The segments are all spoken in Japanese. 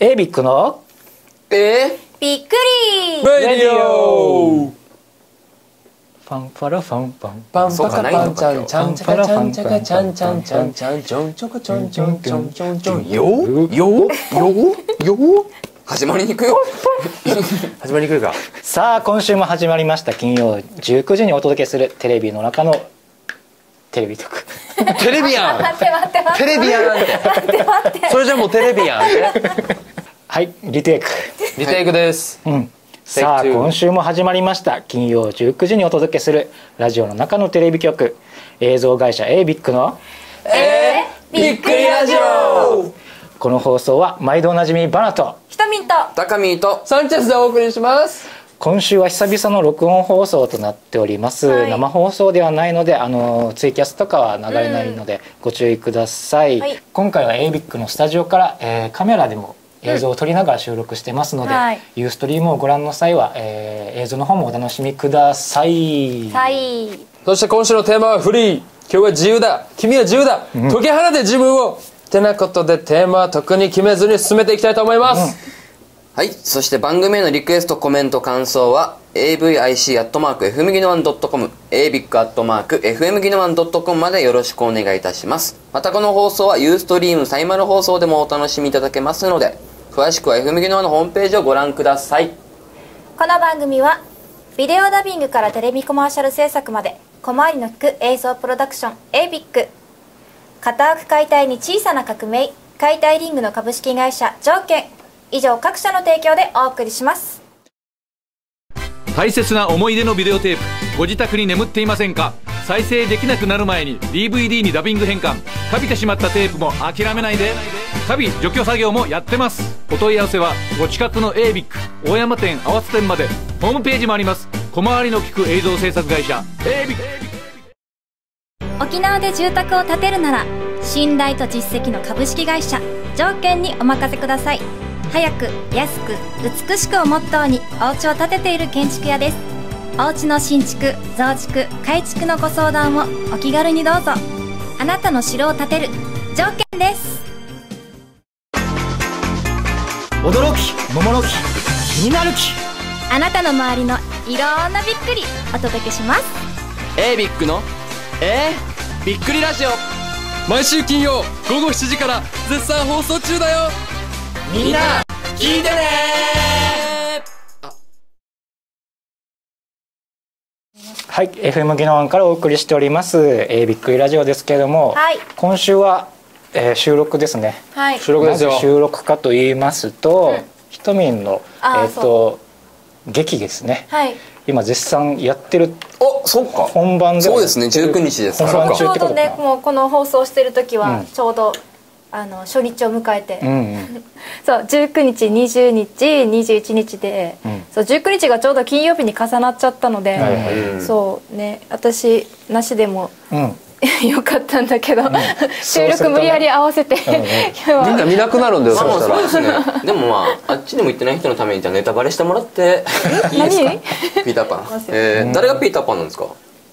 エイビックの？え？びっくりレディオ。ファンファラファンファンパンパカパンチャンチャンチャカチャンチャカチャンチャンチャンチャンチョンチョコチョンチョンチョンチョンチョンよよよよ始まりにくよ始まりにくいかさあ今週も始まりました金曜19時にお届けするテレビの中のテレビ局テレビやん。待って待って待って。テレビやん。ってそれじゃもうテレビやん。はいリテイク。リテイクです。うん。さあ今週も始まりました。金曜19時にお届けするラジオの中のテレビ局。映像会社 ABIC のえー、びっくりラジオ。この放送は毎度おなじみバナとひとみんとタカミーとサンチェスでお送りします今週は久々の録音放送となっております、はい。生放送ではないのであのツイキャスとかは流れないのでご注意ください、はい。今回は ABIC のスタジオから、えーカメラでも映像を撮りながら収録してますので、はい。ユーストリームをご覧の際は、えー映像の方もお楽しみください。はい。そして今週のテーマはフリー。今日は自由だ。君は自由だ、解き放て自分を。てなことでテーマは特に決めずに進めていきたいと思います、はい。そして番組へのリクエストコメント感想は avic.fm ギノワン .com abic.fm ギノワン .com までよろしくお願いいたします。またこの放送はユーストリームサイマル放送でもお楽しみいただけますので詳しくは FM ギノワンのホームページをご覧ください。この番組はビデオダビングからテレビコマーシャル制作まで小回りの利く映像プロダクション ABIC 固く解体に小さな革命解体リングの株式会社条件以上各社の提供でお送りします。大切な思い出のビデオテープご自宅に眠っていませんか？再生できなくなる前に DVD にダビング変換。カビてしまったテープも諦めないで。カビ除去作業もやってます。お問い合わせはご近くの ABIC 大山店淡津店まで。ホームページもあります。小回りの利く映像制作会社 ABIC 沖縄で住宅を建てるなら信頼と実績の株式会社条件にお任せください早く安く美しくをモットーにお家を建てている建築屋です。お家の新築増築改築のご相談をお気軽にどうぞ。あなたの城を建てる条件です。驚き桃の木気になる木。あなたの周りのいろんなびっくりお届けします。ABIC のえー、びっくりラジオ。毎週金曜午後7時から絶賛放送中だよ。みんな聞いてね！はい FM ギノワンからお送りしております、えー、びっくりラジオですけれども、はい。今週は、えー収録ですね。はい。収録ですよ。なぜ収録かと言いますと、ひとみんのえっ、と劇ですね。はい。今絶賛やってるおそっか。本番ではそうですね。19日です本番ちょうど中ってことか。ねもうこの放送してる時はうん。ちょうど、あの初日を迎えて、うんうん。そう19日20日21日で、うん。そう19日がちょうど金曜日に重なっちゃったので、うんそうね私なしでもうん。よかったんだけど、収録無理やり合わせて、ん今日は。みんな見なくなるんだよまそしたそうらですね。でもまああっちにも行ってない人のためにじゃあネタバレしてもらって。いいですか何ピーターパン、えー誰がピーターパンなんですか？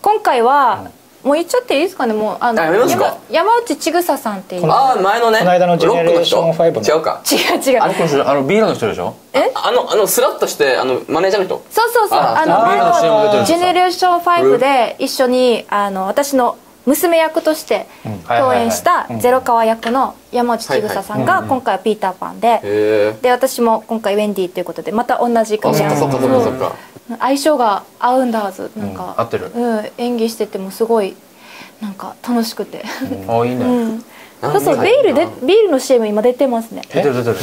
今回は、もう言っちゃっていいですかねもうあの山山内千草さんっていう。違うああ前のねこの間のジェネレーションロックの5の。人違うか。違うあれこの人あのビールの人でしょ？あのあのスラッとしてあのマネージャーの人。そうそうそう。ああのビールのジェネレーション5で一緒にあの私の娘役として共演したゼロ川役の山内千草さんが今回はピーターパンで。へえで私も今回ウェンディということでまた同じ組み合わせ相性が合うんだはずなんか、合ってる。うん、演技しててもすごいなんか楽しくて、あいいね、そうそうかビールでビールの CM 今出てますね。出てる出てる。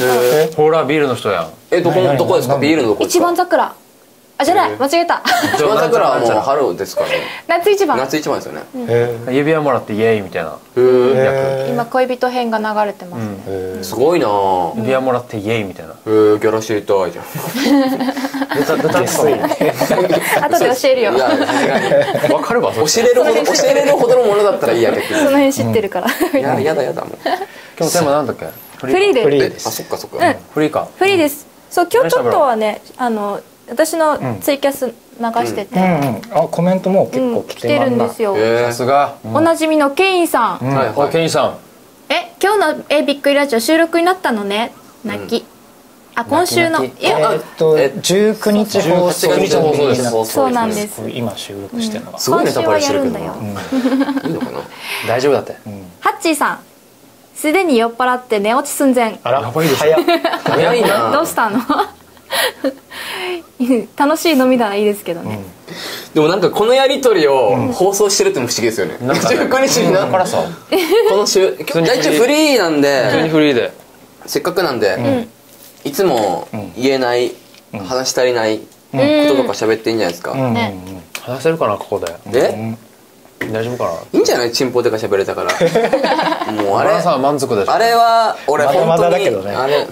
えほらビールの人やん。えどこ何どこですか？何ビールのどこです一か番桜あじゃない。間違えた。桜はもう春ですかね。夏一番。夏一番ですよね。へ指輪もらってイエーイみたいな。今恋人編が流れてます。ね、へすごいなぁ指輪もらってイエーイみたいな。へえギャラ知りたいじゃん。後で教えるよ。わかるわそ教えれるほど教えれるほどのものだったらいいや逆そのに辺知ってるから、いややだやだもう今日テーマなんだっけ？フフリーで。えフリーです。あそっかそっか。フリーか。フリーです。そう今日ちょっとはねあの私のツイキャス流してて、うんうん。あコメントも結構来うん来てるんですよ、へさすが。おなじみのケインさん、はいおい。ケンイさん。え今日の「えびっくりラジオ」収録になったのね？泣き、あ今週の。いえやーっとえ19日放送。19日放送でそうなんです。今収録してるのが、すごいネタバレしてるけど今な。週はやるん。だよいいのかな？大丈夫だって。ハッチーさん。すでに酔っ払って寝落ち寸前。あら。やばいです早っ。早いな。どうしたの？楽しい飲みならいいですけどね、でもなんかこのやりとりを放送してるってのも不思議ですよね。なんかね。19日になだからさこの週通にフリー。一応フリーなん普通にでフリーで。せっかくなんでいつも言えない話し足りないこととか喋っていいんじゃないですか？うん。ね。話せるかなここで。え？大丈夫かな？いいんじゃない？チンポでか喋れたから。もうあれ。あれさん満足でしょ。あれは俺まだま本当にだだけどね。あれ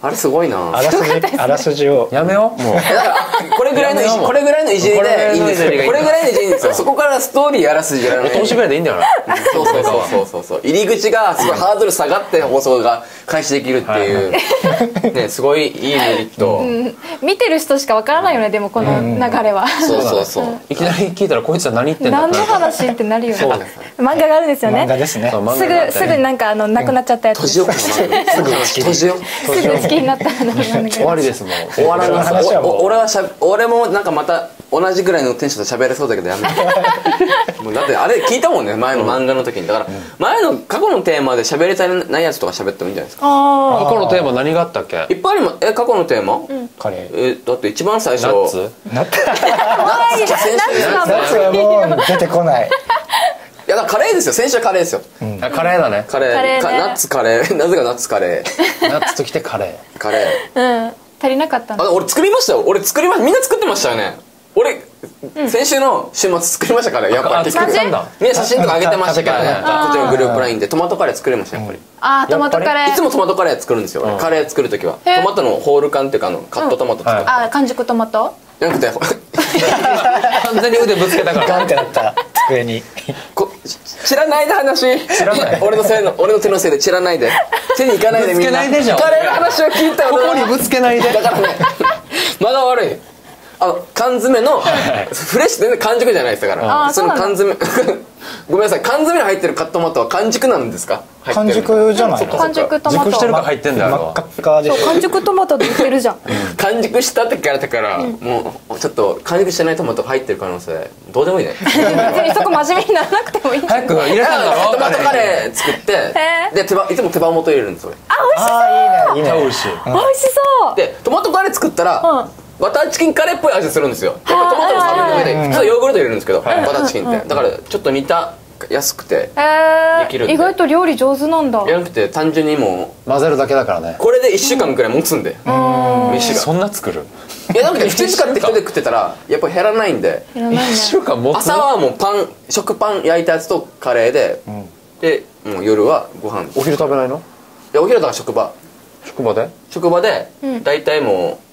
あれすごいな。あらすじあらすじを。やめよう。もう。えだからこれぐらいのこれぐらいのいじりでいいんですよこれぐらいのいじりですよ。そこからストーリーやらすじやらない。お通しぐらいでいいんだよな。そうそうそうそう。そう入り口がすごいハードル下がって放送が開始できるっていう、ねすごいいいメリット、見てる人しかわからないよねでもこの流れは、そうそうそう。いきなり聞いたらこいつは何言ってんだ何の話ってなるよね。漫画があるんですよね。漫画ですね。すぐすぐになんかあのなくなっちゃったやつ。閉じようかなすぐ閉じようすぐ好きになったのなんか終わりですもう。終わらなその話はもうおお俺はしゃ俺もなんかまた同じぐらいのテンションで喋れそうだけどやめて。もうだってあれ聞いたもんね前の漫画の時に。だから前の過去のテーマで喋りたいないやつとか喋ってもいいんじゃないですか。あ過去のテーマ何があったっけ？いっぱいあります。え過去のテーマ、カレー。えだって一番最初。ナッツ？ナッツ。ナツはもう 出てこないいやだカレーですよ。先週はカレーですよ、あカレーだね。カレー。カレーね。かナッツカレー。なぜかナッツカレナッツときてカレー。カレー。うん。足りなかったの。あ俺作りましたよ。俺作りまみんな作ってましたよね。俺、先週の週末作りましたからやっぱーあり作ったんだ。みんな写真とか上げてましたからねこっちのグループラインでトマトカレー作れましたやっぱり、あートマトカレー。いつもトマトカレー作るんですよ、俺。カレー作る時は。トマトのホール缶っていうかあのカットトマト作る、はあ完熟トマト？じゃなくて。完全に腕ぶつけたから。ガンってなった。机に。こ知らないで話。知らない？俺のせいの俺の手のせいで知らないで。手に行かないでみんな。ぶつけないでしょカレーの話を聞いたよここにぶつけないで。だからね間が悪いあの缶詰のフレッシュ全然完熟じゃないですだから。その缶詰。ごめんなさい缶詰に入ってるカットトマトは完熟なんですか？完る熟じゃないの？完熟トマト熟してるか入ってんだよ。あれは真っ赤っか。でしょ完熟トマトで売ってるじゃん。完熟したって聞かれたから、もうちょっと完熟してないトマトが入ってる可能性どうでもいいね。別にそこ真面目にならなくてもいい早く入れたんだろ？トマトカレー作ってで手羽いつも手羽元入れるんです俺あ美味しああいいねいいね。美味しいそう。美味しそう。でトマトカレー作ったら、うんバターチキンカレーっぽい味するんですよ。やっぱトマトの酸味の上で普通はヨーグルト入れるんですけど、バターチキンって、だからちょっと似た安くてへできるんで。え意外と料理上手なんだ。じゃなくて単純にも混ぜるだけだからね。うこれで1週間くらい持つんで飯が。そんな作る？いやなんか普通に使って一人で食ってたらやっぱ減らないんで。いらないね。1週間持つ朝はもうパン食パン焼いたやつとカレーで、でもう夜はご飯。お昼食べないの？でお昼だから職場。職場で？職場で大体もう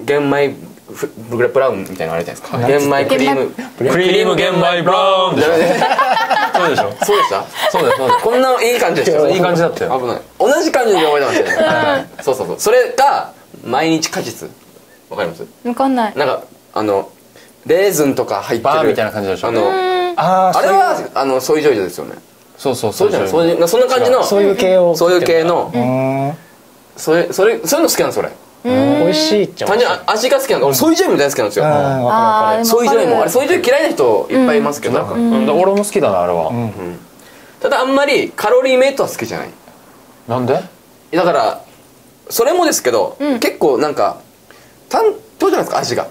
玄米フブレブラウンみたいなのあるじゃないですか。玄米クリームクリーム玄米ブラウンでしょ。そうでしょ。そうでしたそうだよそうだよ。こんないい感じでした。よいい感じだったよ。危ない。同じ感じで覚えてましたよねそうそうそう。それが毎日果実。わかります？わかんない。なんかあのレーズンとか入ってる。バーみたいな感じでしょ。あのあああれはあのソイジョイジョですよね。そうそうそう。じゃない？そういうそんな感じの。そういう系をそういう系の。それそれそういうの好きなんです俺美味しいっちゃ単純に味が好きなん。で俺ソイジョイも大好きなんですよ。ソイジョイもあれソイジョイ嫌いな人いっぱいいますけど、なん。か。うん。俺も好きだなあれは。ただあんまりカロリーメイトは好きじゃない。なんで？だからそれもですけど、結構なんか単調じゃないですか味が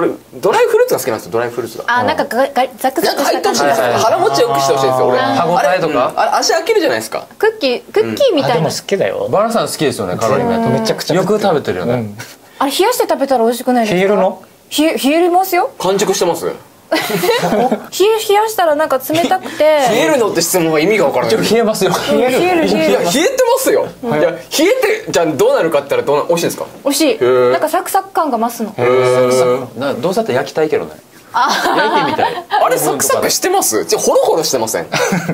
俺ドライフルーツが好きなんですよドライフルーツが。あなんかザクザクしいんですよはいはいはい腹持ちよくしてほしいんですよ俺。歯応えとか。あれ,、味飽きるじゃないですか。クッキークッキーみたいな。あでも好きだよ。バラさん好きですよねカロリーメイトめちゃくちゃよく食べてるよね。うん。あれ冷やして食べたら美味しくないですか？冷えるの？冷え冷えますよ。完熟してます 冷冷え冷やしたらなんか冷たくて。えるのって質問が意味が分からない。冷えますよ。冷える冷えるいや冷えてますよ、い。や冷えてじゃあどうなるかって言ったらどうな美味しいんですか？美味しい。ー。なんかサクサク感が増すの。などうせだって焼きたいけどね。焼いてみたい。あれサクサクしてます？じゃあホロホロしてません？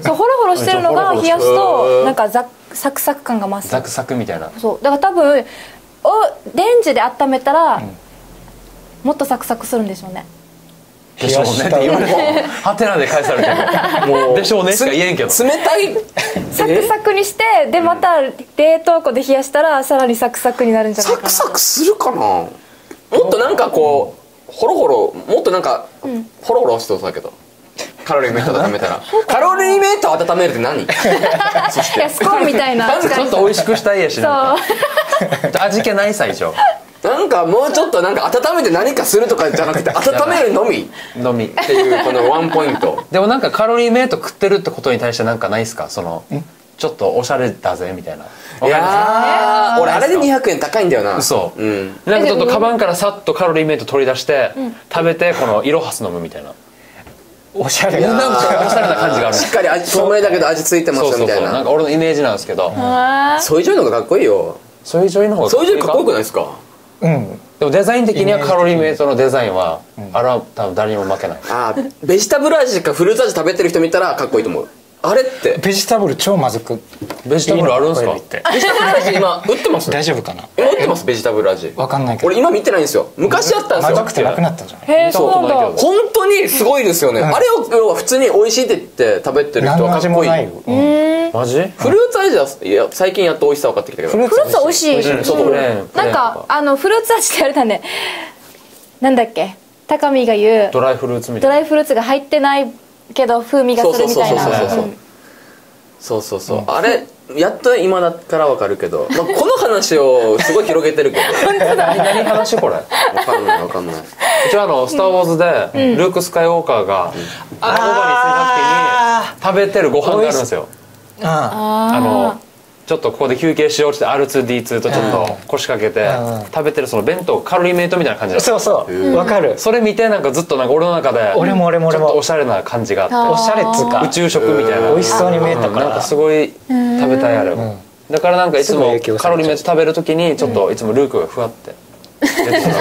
そうホロホロしてるのが冷やすとなんかザサクサク感が増す。ザクザクみたいな。そう。だから多分おレンジで温めたら、もっとサクサクするんでしょうねでしょうね。って言われてハテナで返されても。でしょうね。しか言えんけど。冷たい。サクサクにしてでまた冷凍庫で冷やしたらさらにサクサクになるんじゃないかな。サクサクするかな？もっとなんかこうホロホロもっとなんか、ホロホロしてそうだけどカロリーメイト温めたら。カロリーメイト温めるって何？いやスコーンみたいなちょっと美味しくしたいやしなんか。味気ないさ一応なんかもうちょっとなんか温めて何かするとかじゃなくて温めるのみ。飲み。っていうこのワンポイント。でもなんかカロリーメイト食ってるってことに対してなんかないっすか？そのちょっとおしゃれだぜみたいな。いやー俺あれで200円高いんだよな。嘘。うん。なんかちょっとカバンからさっとカロリーメイト取り出して食べてこのイロハス飲むみたいなおしゃれな。んなかおしゃれな感じがある。しっかり味透明だけど味ついてますみたいな。なんか俺のイメージなんですけど。あソイジョイの方がかっこいいよ。ソイジョイの方がソイジョイかっこよくないですか？うん。でもデザイン的にはカロリーメイトのデザインはあれは多分誰にも負けない。あーベジタブル味かフルーツ味食べてる人見たらかっこいいと思うあれって。ベジタブル超まずく。ベジタブルあるんすか？ベジタブル味今売ってます？大丈夫かな？今売ってます？ベジタブル味。わかんないけど。俺今見てないんですよ。昔あったんですよ。まずくてなくなったん。じゃないへえそうなんだ。本当にすごいですよね、あれを要は普通に美味しいって言って食べてる人はかっこいい。味もないよ。マジ？フルーツ味はいや最近やっと美味しさ分かってきたけど。フルーツ美味しい。うん。そうなんかあのフルーツ味ってあれだねなんだっけ？高見が言うドライフルーツみたいな。ドライフルーツが入ってないけど風味がするみたいな。そうそうそうそうそうそう。そうあれやっと今だから分かるけど、まあ、この話をすごい広げてるけど。何話これ？分かんない分かんない。一応あの「スター・ウォーズ」でルーク・スカイウォーカーがあの場に着いた時に食べてるご飯があるんですよ。ああのちょっとここで休憩しようって R2D2 とちょっと腰掛けてうん。食べてるその弁当カロリーメイトみたいな感じだった。あそうそう。わかる。それ見てなんかずっとなんか俺の中で俺も俺も俺も。ちょっとおしゃれな感じがあっおしゃれっつうか。て宇宙食みたいな。美味しそうに見えたかうんなんらかすごい食べたいあれん。だからなんかいつもカロリーメイト食べる時にちょっといつもルークがふわって。出てたの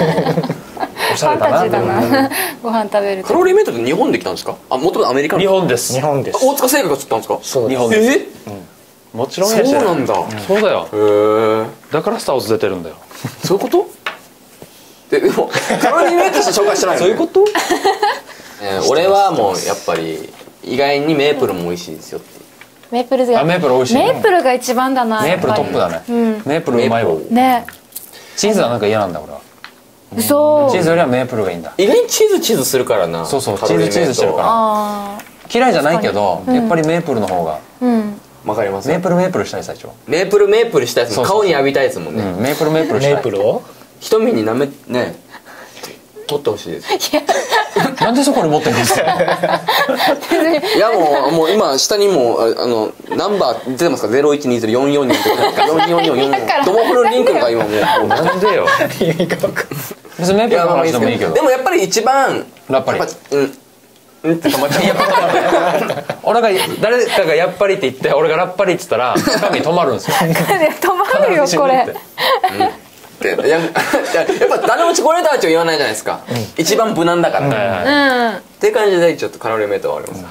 おしゃれだなご飯食べるとカロリーメイトって日本で来たんですか？あもともとアメリカの。日本です。日本です。大塚製菓が作ったんですか？そう日本です。え？もちろんそうやしなんだ。へそうだよ。え。だから「スター・ウォーズ」出てるんだよ。そういうこと？ででもカロリーメイトして紹介してないよね。と？えー俺はもうやっぱり意外にメープルも美味しいですよって。メープルがあメープル美味しいメープルが一番だなメープルトップだね。ねうん。メープルうまいわ。ね。チーズはなんか嫌なんだ俺は。嘘。チーズよりはメープルがいいんだ。意外にチーズチーズするからな。そうそうチーズチーズしてるから。あ嫌いじゃないけどやっぱりメープルの方があうんわかります？メープルメープルしたい最初。メープルメープルしたやつもそうそう顔に浴びたいですもんね、うんメープルメープルしたい。メープルを？瞳になめね取ってほしいです。なんでそこに持ってるんですか？いやもうもう今下にもうああのナンバー出てますか？01204444とか4444ドモフルリンクが今もう。なんでよ。意味がわかんない別にメープルの話でもいいけど。でもやっぱり一番やっぱうんうんって止まっちゃう。俺が誰かがやっぱりって言って俺がラッパリって言ったら髪止まるんですよ。ね止まるよこれって。いやっぱ誰もチョコレート味を言わないじゃないですか、一番無難だから、ってい。う感じでちょっとカロリーメイトはあります、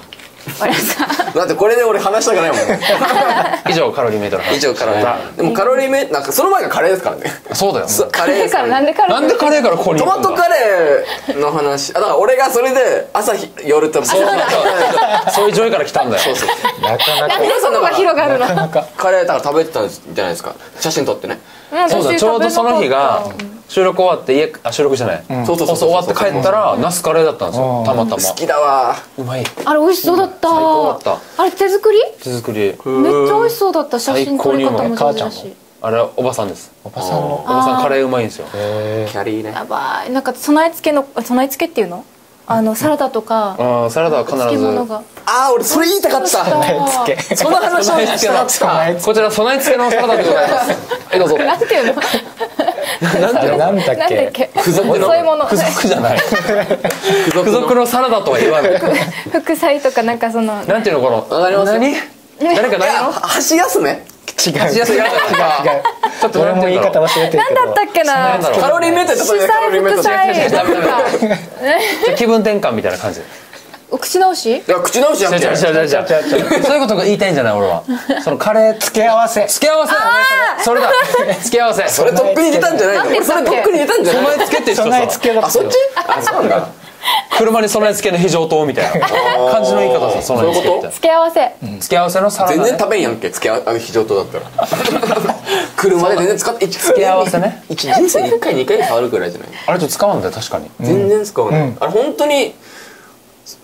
だってこれで俺話したくないもん。以上カロリーメイトの話。以上カロリー。でもカロリーメイトなんかその前がカレーですからね。そうだよ。そカレー。だからなんでカロなんでカレーからここにトマトカレーの話。あだから俺がそれで朝日夜とそうそういうジョイから来たんだよ。そうそう。なかなかなんでそこが広がるの？カレーだから食べてたんじゃないですか。写真撮ってねそうだちょうどその日が収録終わって家あ収録じゃない？そうそうそう放送終わって帰ったらナスカレーだったんですよ。たまたま。好きだわ。うまい。あれ美味しそうだった。最高だっあれ手作り？手作り。めっちゃ美味しそうだった。写真撮り方も上手だし。あれおばさんです。おばさんの？おばさんカレーうまいんですよ。キャリーね。やばい。なんか備え付けの備え付けっていうの？あのサラダとかああサラダは必漬ず物が。ああ俺それ言いたかった。備え付けその話をした。かったこちら備え付けのサラダでございます はいどうぞ。なんていうの？なんていうの？なんだっけ？け？付属の。そういうもの。付属じゃない。付属の。サラダとは言わない。副菜とかなんかその。なんていうのこの？わかりますよ。何？誰か何？の箸休め違う。違う箸休め違う。ちょっと俺も言い方忘れてるけど。なんだったっけなカロリーメイトってとこ主でカロリーメイト 気分転換みたいな感じ口直し？や口直しやって。違う違う違う違う。そういうことが言いたいんじゃない俺は。そのカレー付け合わせ。付け合わせ。それだ。付け合わせ。それとっくに出たんじゃないの？なんで俺それとっくに出たんじゃない備え付けって人さ備え付けだあそっち？あそうなんだ。車に備え付けの非常灯みたいな。感じの言い方さ備え付けって。付け合わせ。付け合わせのサラダ、ね、全然食べんやんけ。付け合わあの非常灯だったら。車で全然使って付け合わせね。一人生1回2回触るぐらいじゃない？あれちょっと使うんだよ確かに、全然使わない、あれ本当に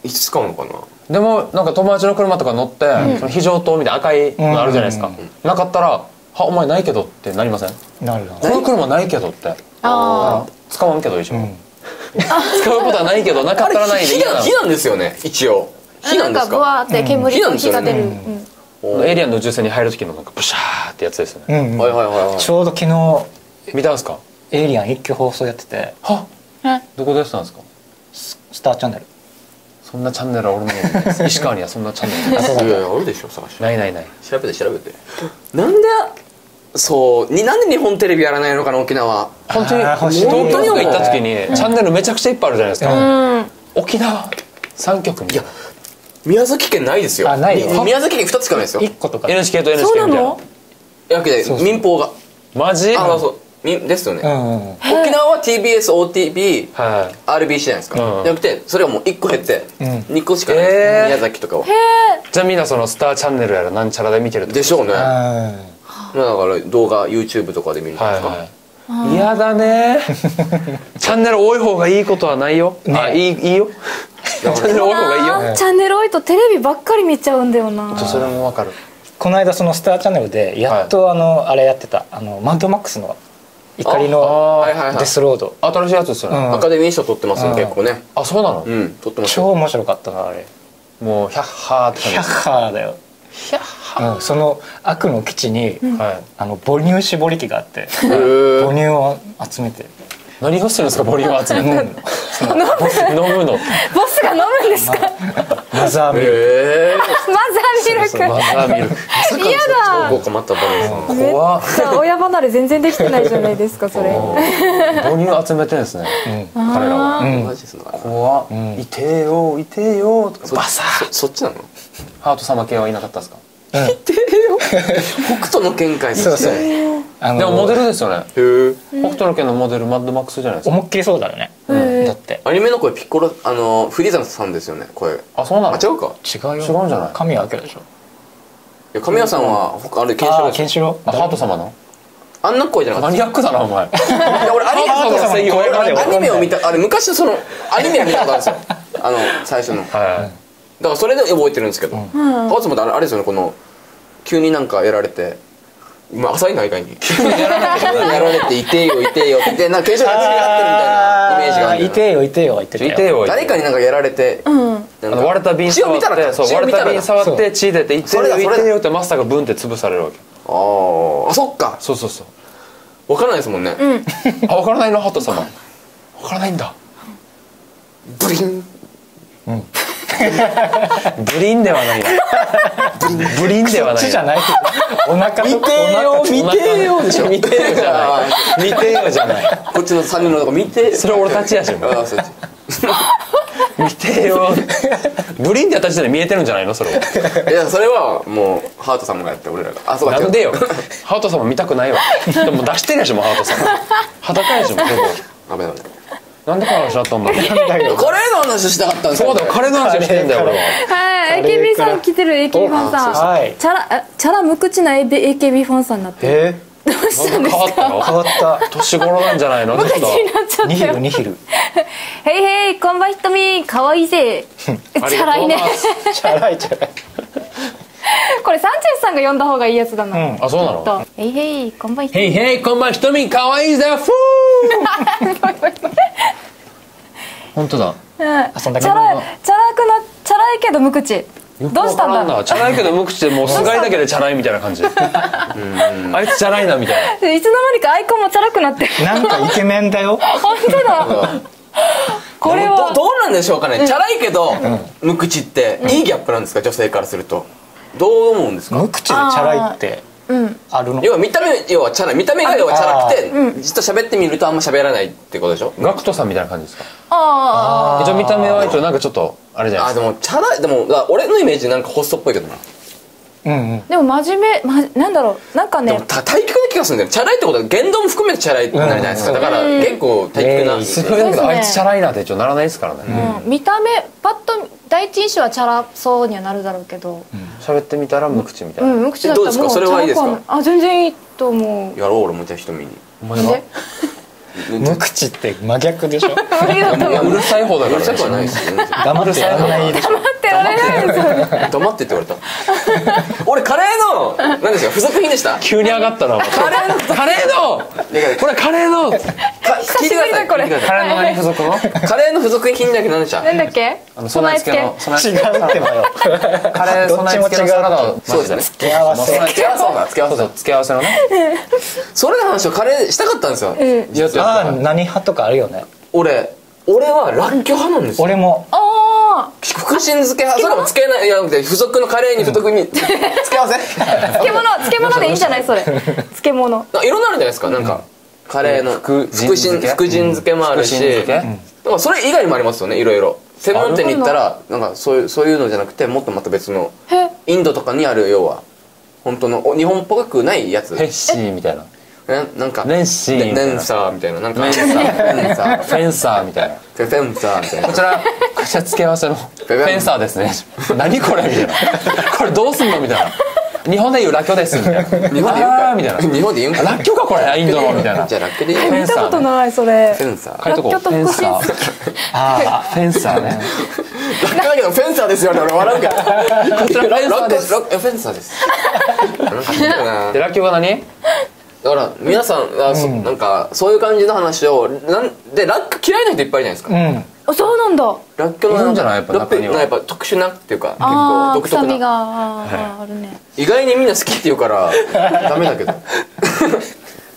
いつ使うのかな？でもなんか友達の車とか乗って、その非常灯みたいな赤いのあるじゃないですか、なかったら「はお前ないけど」ってなりません？なるな。この車ないけどって。あ使わんけど一緒、使うことはないけどなかったらないで火嫌ななん火なんですよね一応。あ火なんですか？かブワーって煙と火が出る、うん。のエイリアンの宇宙船に入る時のなんかブシャーってやつですよね、うんうん。はいはいはいはい。ちょうど昨日見たんですか？エイリアン一挙放送やってて。はどこでやってたんですか？スターチャンネルそんなチャンネルは俺のも 石川にはそんなチャンネルない。いやいやあるでしょ探して。ないないない。調べて調べて。なんでそうになんで日本テレビやらないのかな沖縄。本当にあー欲しい。東京とか行った時にチャンネルめちゃくちゃいっぱいあるじゃないですか、うん。沖縄3局に。いや宮崎県ないですよ。あないよみ宮崎県2つしかないですよ。一個とか。NHK と NHK なみたいな。のやけで民放が。マジ？あそうですよね、うんうんうん。沖縄は TBSOTB はい。RBC じゃないですか、うんじゃなくてそれはもう1個減ってうん。2個しかない。です、えー。宮崎とかは。じゃあみんなそのスターチャンネルやらなんちゃらで見てるってことでしょうね。だかあら動画 YouTube とかで見るんですか、はいはい。嫌だね。チャンネル多い方がいいことはないよ、あいいいいよ。チャンネル多い方がいいよ。チャンネル多いとテレビばっかり見ちゃうんだよな。それもわかる。この間そのスターチャンネルでやっとあのあれやってた。あのマッドマックスの怒りあのはいはいはい。デスロード。新しいやつですよね、うん。アカデミー賞取ってますね、うん。結構ね。あそうなの、うん取ってますよ。超面白かったなあれ。もうヒャッハーって感ヒャッハーだよ。ヒャッハー、うん、その悪の基地に、はい。あの母乳絞り機があって。母乳を集めて何がしてるんですかボリューム集めて。飲む。の。ボスが飲むんですか？マザーミル。ク えマザーミルクマザーミル。ク嫌だ。豪華まったバネですね怖っじゃあ親離れ全然できてないじゃないですかそれ。母乳集めてんですね、彼らはうん。マジですのかな怖っ、ん。いてえよいてえよとか。そバサそそっちなの？ハート様系はいなかったですか？北斗の見解そうそうあのでもモデルですよね北斗の拳のモデルマッドマックスじゃないですか思いっきりそうだよね、へーだってアニメの声ピッコロあのフリーザさんですよね声あそうなの違うか違うよ違うんじゃない神谷明でしょいや神谷さんはあれケンシロウケンシロウハート様のあんな声じゃなかったマニアックだなお前俺アニメの声アニメを見たあれ昔のそのアニメを見たことあるんですよあの最初のはいだかはらそれで覚えてるんですけど。ハーツもあれあれですよねこの急になんかやられて。今浅いな意外に。急にやられて「いてえよいてえよ」って言ってなんかテンションが違ってるみたいなイメージがあるいてえよいてえよ。は言ってたよ。いてえよ。誰かになんかやられてうん。なんあかの割れた瓶血を触っ見たらか。てそう割れた瓶触って血出て「いてそれだそれだ。よいてよ」ってマスターがブンって潰されるわけ。あー。あそっか。そうそうそう。分からないですもんね。あ分からないのハート様。分からないんだ。ブリン ブリンではないなブリンではない口じゃないお腹と見てえよ見てえよでしょ見てよじゃない。見てよじゃない。こっちの3人のとこ見て。それ俺たちやし。もうああそっち見てよ。ブリンって私で見えてるんじゃないの？それは。いやそれはもうハートさんがやって俺らが。あそうか。なんでよ。ハート様見たくないわ。でも出してるやしもうハート様裸やしもうほぼダメだねなんでこの話だったんだろう。なんだよ。カレーの話したかったんですそうだよ彼の話をしてんだよ俺は。はい AKB さん来てる AKB ファンさん。はい。チャラあチャラ無口な AKB ファンさんになってる。え？どうしたんですか？か変わった変わった。年頃なんじゃないの？無口になっちゃっニヒたニヒルへいへいこんばんひとみ。かわいいぜ。チャラいね。チャラいチャラい これサンチェスさんが呼んだ方がいいやつだな、うん。あそうなの？と。へいへいこんばんひとみへいへいこんばんひとみかわいいぜフー！本当だ。うん。チそんだけャラいチャラくなチャラいけど無口。どうしたんだチャラいけど無口でもう菅井だけでチャラいみたいな感じ。あいつチャラいなみたいな。でいつの間にかアイコンもチャラくなって。るなんかイケメンだよ。本当だ。これどはどうなんでしょうかね。チャラいけど無口っていいギャップなんですか？女性からするとどう思うんですか？無口でチャラいってうん。あるの？要は見た目要はチャラい見た目が要はチャラくて実と喋ってみるとあんま喋らないってことでしょ？ガクトさんみたいな感じですか？あ一応見た目は一応なんかちょっとあれじゃないあですか？でもチャラいでも俺のイメージなんかホストっぽいけどな。うんうんあでも真面目、ま、なんだろうなんかねでもた対局で気がするんだよ。チャラいってことは言動も含めてチャラいになるじゃないですか、だから結構大敵な、うん。すごいだけど、そうですね。あいつチャラいなって一応ならないですからね。うん。見た目パッと第一印象はチャラそうにはなるだろうけど。喋ってみたら無口みたいうな、ん無口だった。らもうどうですか？それはいいですか？あ全然いいと思う。やろう俺もじゃあ瞳に。お前がで 無口って真逆でしょ？う。いやうるさい方だからうるさくはないですよ全然黙ってやらないでしょ待ってられないですよね黙ってって言われた。俺カレーの何ですか付属品でした？急に上がったなカレーの。カレーの！これカレーの！か聞いてくだこれ。カレーの何付属のいカレーの付属品だけ何でしたなんだっけ？あの備え付けの備え違うってばよカレーどっちも違う備え付けのサラダをそうです。ね付け合わせ。付け合わせ。だ付け合わせ付け合わせのね。それの話をカレーしたかったんですよ。ああ何派とかあるよね。俺俺はらっきょう派なんですよ。俺も。あ福神漬け派それもつけないいや付属のカレーに付属に付け合わせあ漬物漬物でいいんじゃないそれ。漬物。いろんなあるじゃないですか。なんかカレーの福福神神漬け。福神漬けもあるし。それ以外にもありますよねいろいろ。専門店に行ったらなんかそういうそういうのじゃなくてもっとまた別のへ。インドとかにある要は。本当のお日本っぽくないやつ。ヘッシーみたいなななんかネンシーみたいな。ネンサーみたいななんか。ネンサー。ネンサー。フェンサーみたいな。フェンサーみたいな。こちらこちら付け合わせのフェンサー。ですね。何これみたいな。これどうすんのみたいな。日本でいうラッキョですみたいな。日本で言うみたいな。日本で言うんか。ラッキョかこれインドのみたいな。じゃあラッキョで言う。フェンサー見たことないそれ。フェンサー。書いとこうラッキョとフェンサー。福あフェンサーね。だけどフェンサーですよね俺笑うけど。こちらフェンサーです。ラッフェンサーです。が何？だから皆さんあそなんかそういう感じの話をなんでラッキョ嫌いな人いっぱいいるじゃないですか、うん。あそうなんだ。ラッキョのいるんじゃないやっぱ中には。やっぱ特殊なっていうか結あ構あ独特な。臭みがあーあるね。意外にみんな好きって言うから ダメだけど。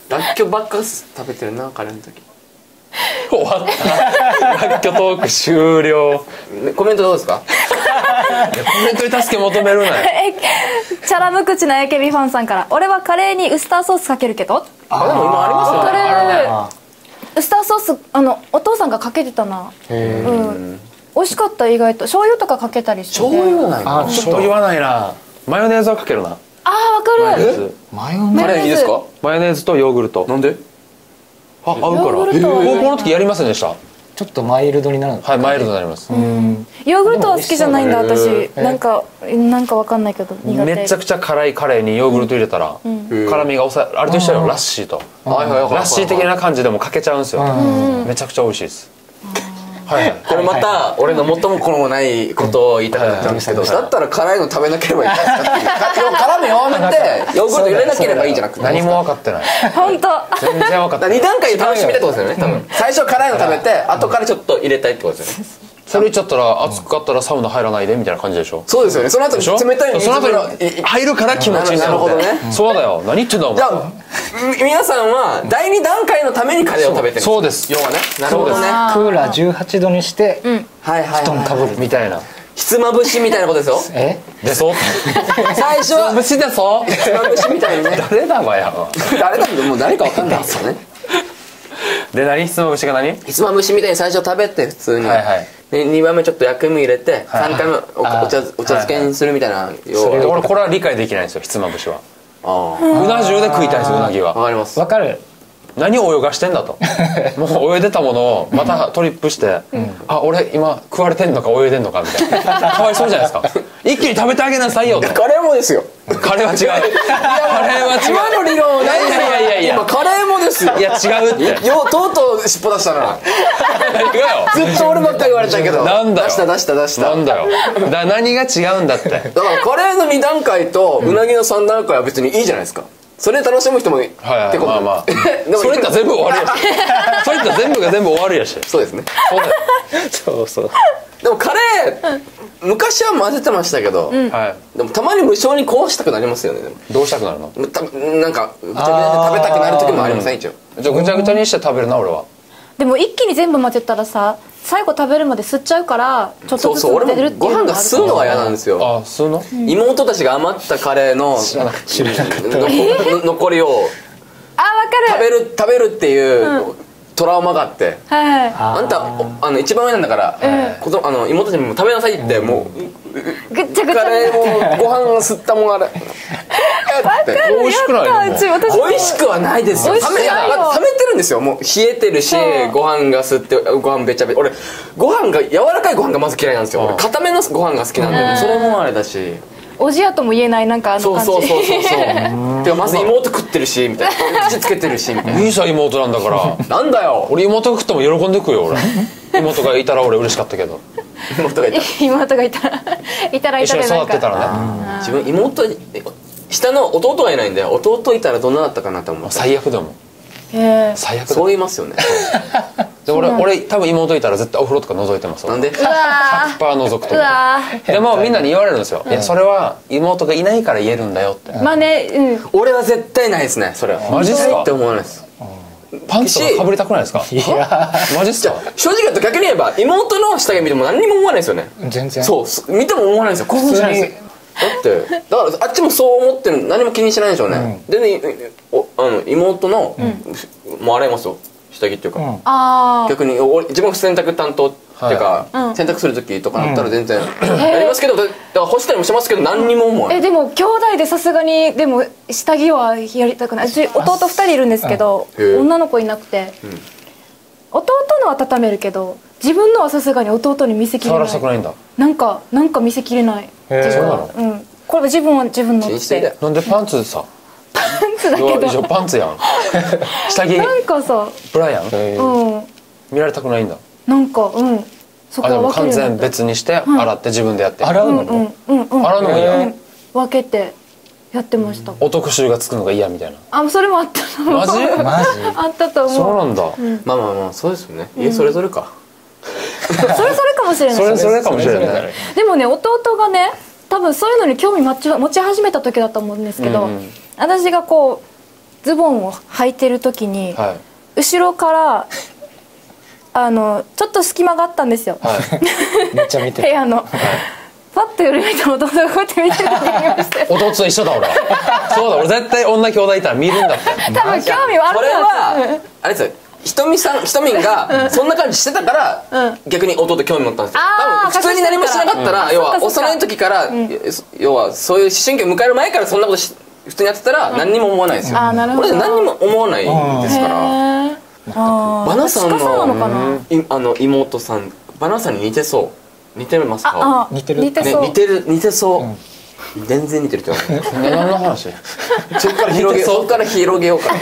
ラッキョばっか食べてるなカレーの時 終わった。ラッキョトーク終了。ねコメントどうですか？コメントに助け求めるなよ。えチャラ無口な AKB ファンさんから「俺はカレーにウスターソースかけるけど」あでも今ありますよね。ウスターソースあのお父さんがかけてたな。へえうん。美味しかった意外と。醤油とかかけたりして醤油はないあの醤油はないな。マヨネーズはかけるな。あーわかる。マヨネカレーいいですか？マヨネーズとヨーグルト。なんで？あ合うから。ヨーグルト。高校の時やりませんでした？ちょっとマイルドになるのはいマイルドになります。ヨーグルトは好きじゃないんだ私。なんかなんかわかんないけど苦手。めちゃくちゃ辛いカレーにヨーグルト入れたら辛みが抑えあれと一緒よラッシーと。はいはいはいラッシー的な感じでもかけちゃうんですよ。めちゃくちゃ美味しいですはい。はいこれまた俺の最も好もないことを言いたくなっちゃうんですけどだったら辛いの食べなければいいんじゃないですか。っていう辛み弱めてヨーグルト入れなければいいんじゃなくて。何も分かってない。本当。全然分かってない。2段階で楽しみたいってことですよね。多分。最初辛いの食べて後からちょっと入れたいってことですよねそれ言っちゃったら暑かったらサウナ入らないでみたいな感じでしょ？そうですよね。その後でしょ？に冷たい水その後風呂に入るから気持ちいいなるほどね。そうだよ。何言ってんだお前。じゃあみ皆さんは第2段階のためにカレーを食べてるそうです。要はね。なるほどね。はクーラー18度にしていはい布団かぶるみたいなひつまぶしみたいなことですよ。え？でそう最初は虫でそうひつまぶしみたいにね。誰だわや誰だけどもう誰かわかんないですよねで何？質問虫が何？ひつまぶしみたいに最初食べて普通に、はいはい。で2番目ちょっと薬味入れて、はい3回目お茶お茶漬けにするみたいな、要では俺これは理解できないんですよひつまぶしは。あうな重で食いたいですうなぎあわはかります。わかる何を泳がしてんだと。もう泳いでたものをまたトリップして、あ俺今食われてんのか泳いでんのかみたいな。かわいそうじゃないですか。一気に食べてあげなさいよと。カレーもですよ。カレーは違う。カレーは違う。今の理論い。やいやいやいや。今カレーもですよ。いや違うって。ようとうとう尻尾出したな。ずっと俺ばっかり言われたけど。なんだよ。出した出した出した。なんだよ。だ何が違うんだって。だからカレーの2段階とうなぎの3段階は別にいいじゃないですかそれで楽しむ人もいはいはいってことまあまあ。でもそれって全部終わるやし。それって全部が全部終わるやし。そうですね。そうだよ。そうそう。でもカレー昔は混ぜてましたけど、はい。でもたまに無性に壊したくなりますよね。どうしたくなるの？たなんかぐちゃぐちゃで食べたくなる時もありません一応。じゃあぐちゃぐちゃにして食べるな俺はでも一気に全部混ぜたらさ最後食べるまで吸っちゃうからちょっとずつるっていうのもご飯が吸うのは嫌なんですよ。あ吸うの？妹たちが余ったカレーの知らなかった。のの残りをあわか食べるる食べるっていうトラウマがあって。はいあんたおあの一番上なんだから、子供あの妹たちにも食べなさいってもうぐっちゃぐちゃカレーをご飯が吸ったもんあれ美味しくないでもう。ち私美味しくはないですよ。美味しくない。よ冷めてるんですよ。もう冷えてるしご飯が吸ってご飯べちゃべちゃ。俺ご飯が柔らかいご飯がまず嫌いなんですよ。俺固めのご飯が好きなんで。それもあれだし。おじやとも言えないなんかあのそう感じ。そうそうそうそうてか まず妹食ってるしみたいな。口つけてるしみたいな。いいさ妹なんだから。なんだよ。俺妹が食っても喜んで食うよ俺。妹がいたら俺嬉しかったけど。妹がいた 妹がいたらいたらい一緒にたでなんか。育ってたらね。自分妹え下の弟がいないんで弟いたらどんなだったかなと思って。最悪でもへえ最悪だ。そう言いますよね。で俺俺多分妹いたら絶対お風呂とか覗いてますなんで？うわパー覗くと。でもみんなに言われるんですよ「いやそれは妹がいないから言えるんだよ」って。ーまあねうん。俺は絶対ないですねそれは。マジっすか？って思わないです。パンツとかかぶりたくないですか？いや。マジっすか？正直言うと逆に言えば妹の下着見ても何にも思わないですよね。全然。そうす見ても思わないんですよ。興奮しないんですよ。だってだからあっちもそう思ってる何も気にしないでしょうね、でねおあの妹の、もう洗いますよ。下着っていうか、うん。あ逆に俺自分が洗濯担当っていうか、うん。洗濯する時とかなったら全然やりますけどだだから干したりもしますけど何にも思わない。あえでも兄弟でさすがにでも下着はやりたくない。弟2人いるんですけど女の子いなくて。弟のは畳めるけど自分のはさすがに弟に見せきれ触ない。らせたくないんだ。なんかなんか見せきれない自分うなうん。これ自分は自分のって。なんでパンツさパンツだけど。パンツやん。下着。なんかさブラやんえーうん。見られたくないんだ。なんかうん。そこあでもは完全別にして洗って自分でやって。洗うの？うんうん洗うのがへ嫌。うん。分けてやってました。お特集がつくのが嫌みたいな。あそれもあった。と思うマジ？マ ジあったと思う。そうなんだ。まあまあまあそうですよね。家それぞれか、それそれかもしれない。それそれかもしれない。でもね弟がね多分そういうのに興味持ち始めた時だと思うんですけど、うんうん。私がこうズボンを履いてる時に、はい。後ろからあのちょっと隙間があったんですよ、はい。めっちゃ見てる。部屋の、パッと寄り見たら弟がこうやって見てるして 弟と一緒だ俺。そうだ俺絶対女兄弟いたら見るんだって。多分興味はあるこれなはあれですよひとみさんひとみんがそんな感じしてたから、うん。逆に弟興味持ったんですよ。多分普通に何もしなかったら、要は幼い時から、要はそういう思春期を迎える前からそんなことし普通にやってたら何にも思わないですよ、あーなるほど。俺何にも思わないですから、バナさんのあの妹さん。バナさんに似てそう。似てますか？ああ似てる。ね似てそう、似てる似てそう、全然似てるって言われ何の話？そっから広げそっから広げようか。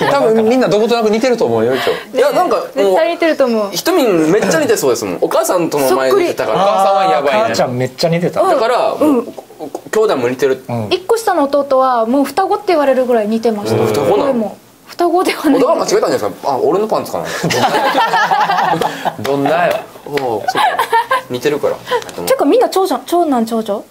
多分みんなどことなく似てると思うよ一応。いやなんかも絶対似てると思う。うひとみんめっちゃ似てそうですもん。お母さんとの前に似てたからお母さんはやばいね。母ちゃんめっちゃ似てた。だから、兄弟も似てる、うん一個下の弟はもう双子って言われるぐらい似てました双子なの双子ではない間違えたんじゃないですかあ俺のパンツかなどんなよおおそうか似てるから結構みんな長女長男長女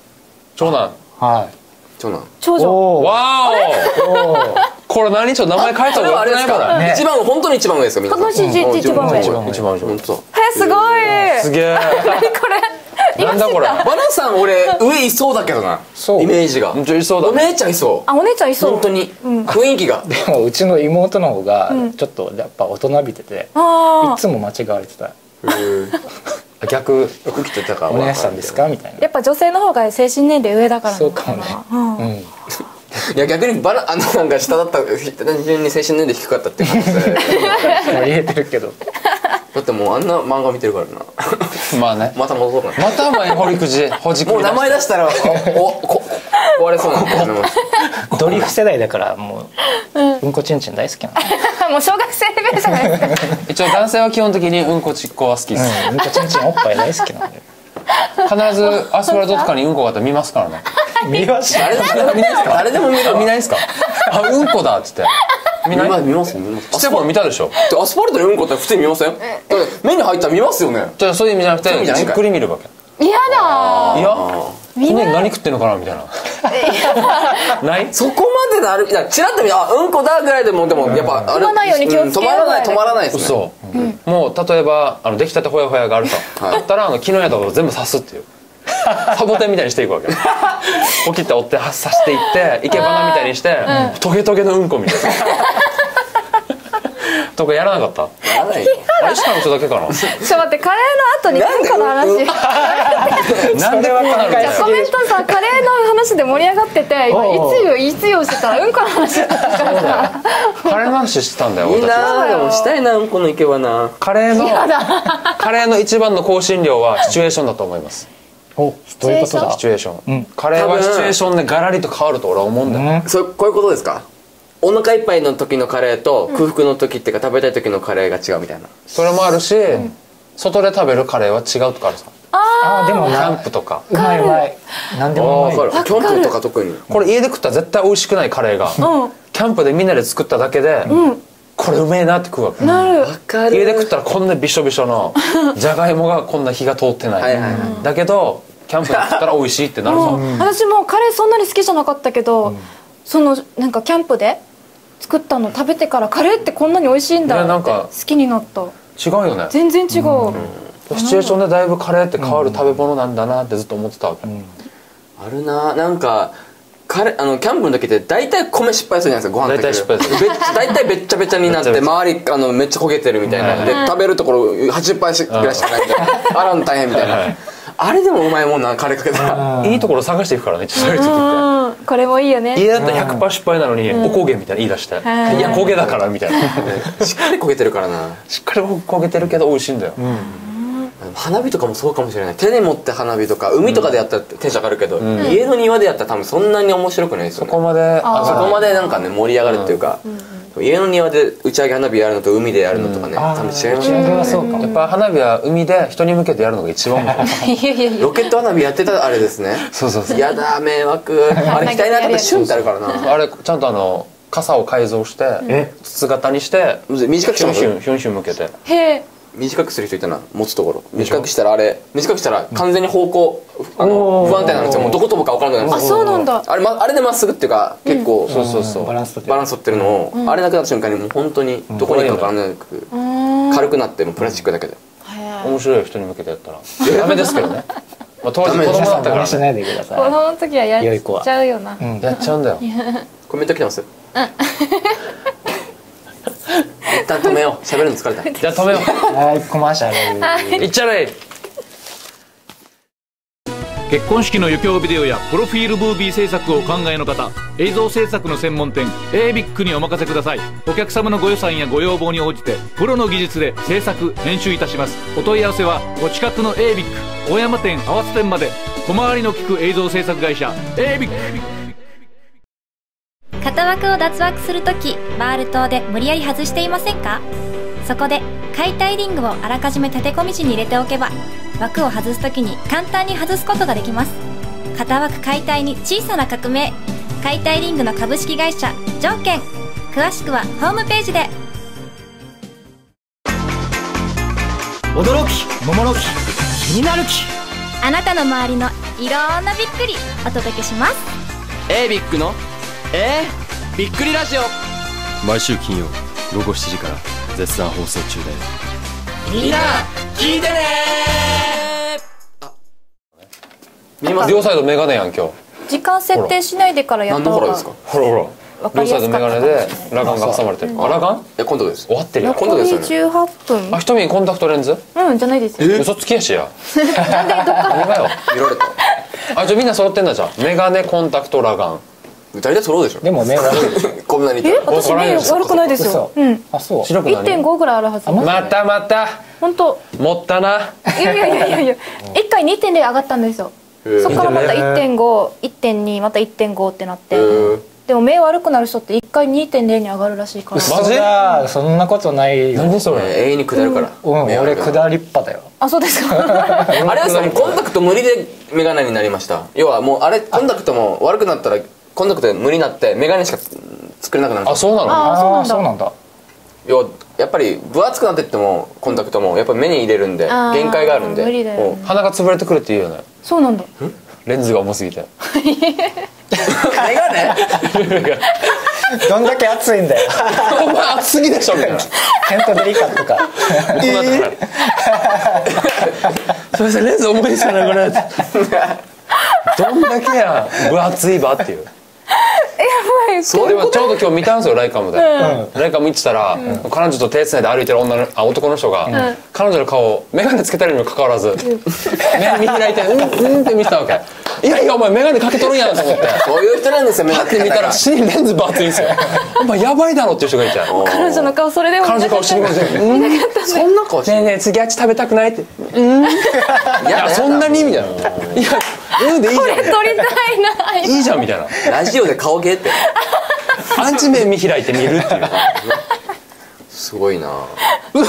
長男はい。長男。長女。わお。ー。これ何ちょっと名前変えたそれ方がはあれですか、よくないこれね。一番本当に一番上ですか皆さん。今年うん。一番上。一番一番上。本当。えすごい。すげえ。何これ？なんだこれ？バナさん俺上いそうだけどな。そう？イメージが。ちょいそうだお姉ちゃんいそう。あお姉ちゃんいそう。本当に。雰囲気が。でもうちの妹の方がちょっとやっぱ大人びてて、いあつも間違われてた逆服着てたか「らお姉さんですか?」みたいな。やっぱ女性の方が精神年齢上だからそうかもね。なうん。うん。いや逆にバナ あのなんか下だった単純 に精神年齢低かったって感じで。まあ言えてるけどだってもうあんな漫画見てるからな。まあね。また戻ろうかな。またお前掘り口ほじくりもう名前出したらおおこ壊れそうな。んでやめますドリフ世代だからもううん。こちんちん大好きなの。もう小学生レベルじゃないですか。一応男性は基本的にうんこちっこは好きです。うんうんこちんちんおっぱい大好きなんで。必ずアスファルトとかにうんこがあったら見ますからね。見ました誰でも見ないですか？誰でも見る見ないですか？あうんこだっつって見ない？見ます見ます。見ます。ちっちゃい頃見たでしょでアスファルトにうんこって普通に見ません目に入ったら見ますよね。じゃあそういう意味じゃなくてじっくり見るわけ。嫌だ。いやこの人何食ってんのかなみたいな。ない？そこまでなる？いやチラッと見あうんこだぐらいでもでもやっぱあれ止まらないように気をつけ止まらない止まらないですね。そう、もう例えばあの出来たてほやほやがあると、はい。だったらあの木の枝を全部刺すっていうサボテンみたいにしていくわけ。ポキって折って刺していって生け花みたいにして、トゲトゲのうんこみたいな。トとかやらなかった？やらないよ。あれ石川の人だけかな。ちょっと待ってカレーの後にうんこの話。なんでこうなるんだよコメントさカレーの話で盛り上がってて今いつよいつよしてたらうんこの話だったから。さカレーの話してたんだよいい俺たち。なでもしたいなうんこのいけばな。カレーのカレーの一番の香辛料はシチュエーションだと思いますおどういうことだ？シチュエーション、うん。カレーはシチュエーションでガラリと変わると俺は思うんだよ、うん。そこういうことですか？お腹いっぱいの時のカレーと空腹の時っていうか食べたい時のカレーが違うみたいな。それもあるし、外で食べるカレーは違うとかあるさ。あー。でもキャンなプとか。うまいうまい。何でもキャンプとか特に。これ家で食ったら絶対美味しくないカレーが、うん。キャンプでみんなで作っただけで、これうめえなって食うわけ。なる。わかる。家で食ったらこんなびしょびしょの じゃがいもがこんな火が通ってない。はいはいはいだけどキャンプで食ったら美味しいってなるさ、うん。私もカレーそんなに好きじゃなかったけど、そのなんかキャンプで作ったの食べてからカレーってこんなに美味しいんだって好ねなんかきになった。違うよね。全然違う、シチュエーションでだいぶカレーって変わる食べ物なんだなってずっと思ってたわけ、あるな。なんかカレーあのキャンプの時って大体米失敗するじゃないですかご飯炊ける大体失敗する。べっ大体べっちゃべちゃになって 周りあのめっちゃ焦げてるみたいな。で食べるところ80%ぐらいしかないみたいな。洗うの大変みたいな。あれでもうまいもんなカレーかけたらいいところ探していくからねそういう時って。うん。これもいいよね。家だったら100%失敗なのに、おこげみたいな言い出して、い。や焦げだからみたいな。しっかり焦げてるからな。しっかり焦げてるけど美味しいんだよ、花火とかもそうかもしれない。手で持って花火とか海とかでやったらテンション上がるけど、家の庭でやったら多分そんなに面白くないですよね。そこまでそこまでなんかね盛り上がるっていうか、家の庭で打ち上げ花火やるのと海でやるのとかね、あ多分違いますー打ち上げはそうか。もやっぱ花火は海で人に向けてやるのが一番。ロケット花火やってたあれですね。そうそうそう。やだ迷惑。あれ額に当たってシュンってあるからな。あれちゃんとあの傘を改造してえ？筒型にして短くしヒュンますヒュンヒュンヒュン向けて。へえ短くする人いたな持つところ。短くしたらあれ短くしたら完全に方向あの不安定なんですよ。もうどこ飛ぶか分からなくなあるんですよ。そうなんだ。あれ,、ま、あれでまっすぐっていうか結構、そうそうそう。バランスとってバランス取ってるのを、あれなくなった瞬間にもう本当にどこに行くか分からなく、軽くなってもうプラスチックだけで、面白いよ人に向けてやったら。ダメですけどね、まあ、当時子供だったからね。いでくださ子供の時はやっ良い子はちゃうよな、い、うん、やっちゃうんだよ。コメント来てます一旦止めよう。喋るの疲れた。じゃあ止めよはい。コマーシャルういっちゃれ結婚式の余興ビデオやプロフィールムービー制作をお考えの方映像制作の専門店 ABIC にお任せください。お客様のご予算やご要望に応じてプロの技術で制作編集いたします。お問い合わせはお近くの ABIC 大山店合わせ店まで。小回りの利く映像制作会社 ABIC 型枠を脱枠するときバール刀で無理やり外していませんか？そこで解体リングをあらかじめ立て込み地に入れておけば枠を外すときに簡単に外すことができます。型枠解体に小さな革命解体リングの株式会社条件。詳しくはホームページで。驚き桃の木気になる木。あなたの周りのいろんなびっくりお届けします。ABIC のえー、びっくりラジオ。毎週金曜午後7時から絶賛放送中だよ。みんな聞いてね見ます？両サイドメガネやん今日。時間設定しないでからや何った方がのホラーですかほらほら。わか両サイドメガネでラガンが挟まれてる。あラガン？いや今度です。終わってるよ今度ですよね。18分。あ瞳にコンタクトレンズ？うんじゃないですよ。嘘つきやしや。なんでどっか？何がよ見られた。あじゃあみんな揃ってんだじゃんメガネコンタクトラガン大体揃うでしょ。でも目悪い こんなにえ？私目悪くないですよ。嘘。うん。あそう？白くなる？1.5ぐらいあるはず。またまた。本当。持ったな。いやいやいやいや。いや1回2.0上がったんですよ。ー。そこからまた2.0 1.51.2また1.5ってなって。でも目悪くなる人って1回2.0に上がるらしいから。嘘。だそんなことない。よ何それ？えー永遠に下るから。うん。目が俺下りっぱだよ。あそうですか。あれですよコンタクト無理でメガネになりました。要はもうあれコンタクトも悪くなったらコンタクトで無理になってメガネしか作れなくなる。あそうなの？あそうなんだ。そうなんだ。要はやっぱり分厚くなってってもコンタクトもやっぱ目に入れるんであー限界があるんで。無理だよね。鼻が潰れてくるって言うよね。そうなんだ。レンズが重すぎて。メガネどんだけ熱いんだよ。お前熱すぎでしょ。みたいなセントデリカとか。すいませんレンズ重いですよねこれ。どんだけや分厚いばっていうそうい。うことでもちょうど今日見たんですよライカムで、ライカム行ってたら、彼女と手つないで歩いてる女のあ男の人が、彼女の顔を眼鏡つけてるにもかかわらず、目見開いてうんうんって見てたわけ。いやいやお前眼鏡かけとるやんと思って。そういう人なんですよ目パッて見たら死にレンズバーついんですよ。お前やばいだろっていう人がいて彼女の顔それでも彼女の顔死に込んでうん。ねそんな顔してえねえ次あっち食べたくないって。うん。いやそんなにみたいな。いやうんでいいじゃん。みたい撮りたいな。いいじゃんみたいな。ラジオで顔芸って。アンチ目見開いて見るっていう。すごいな。こ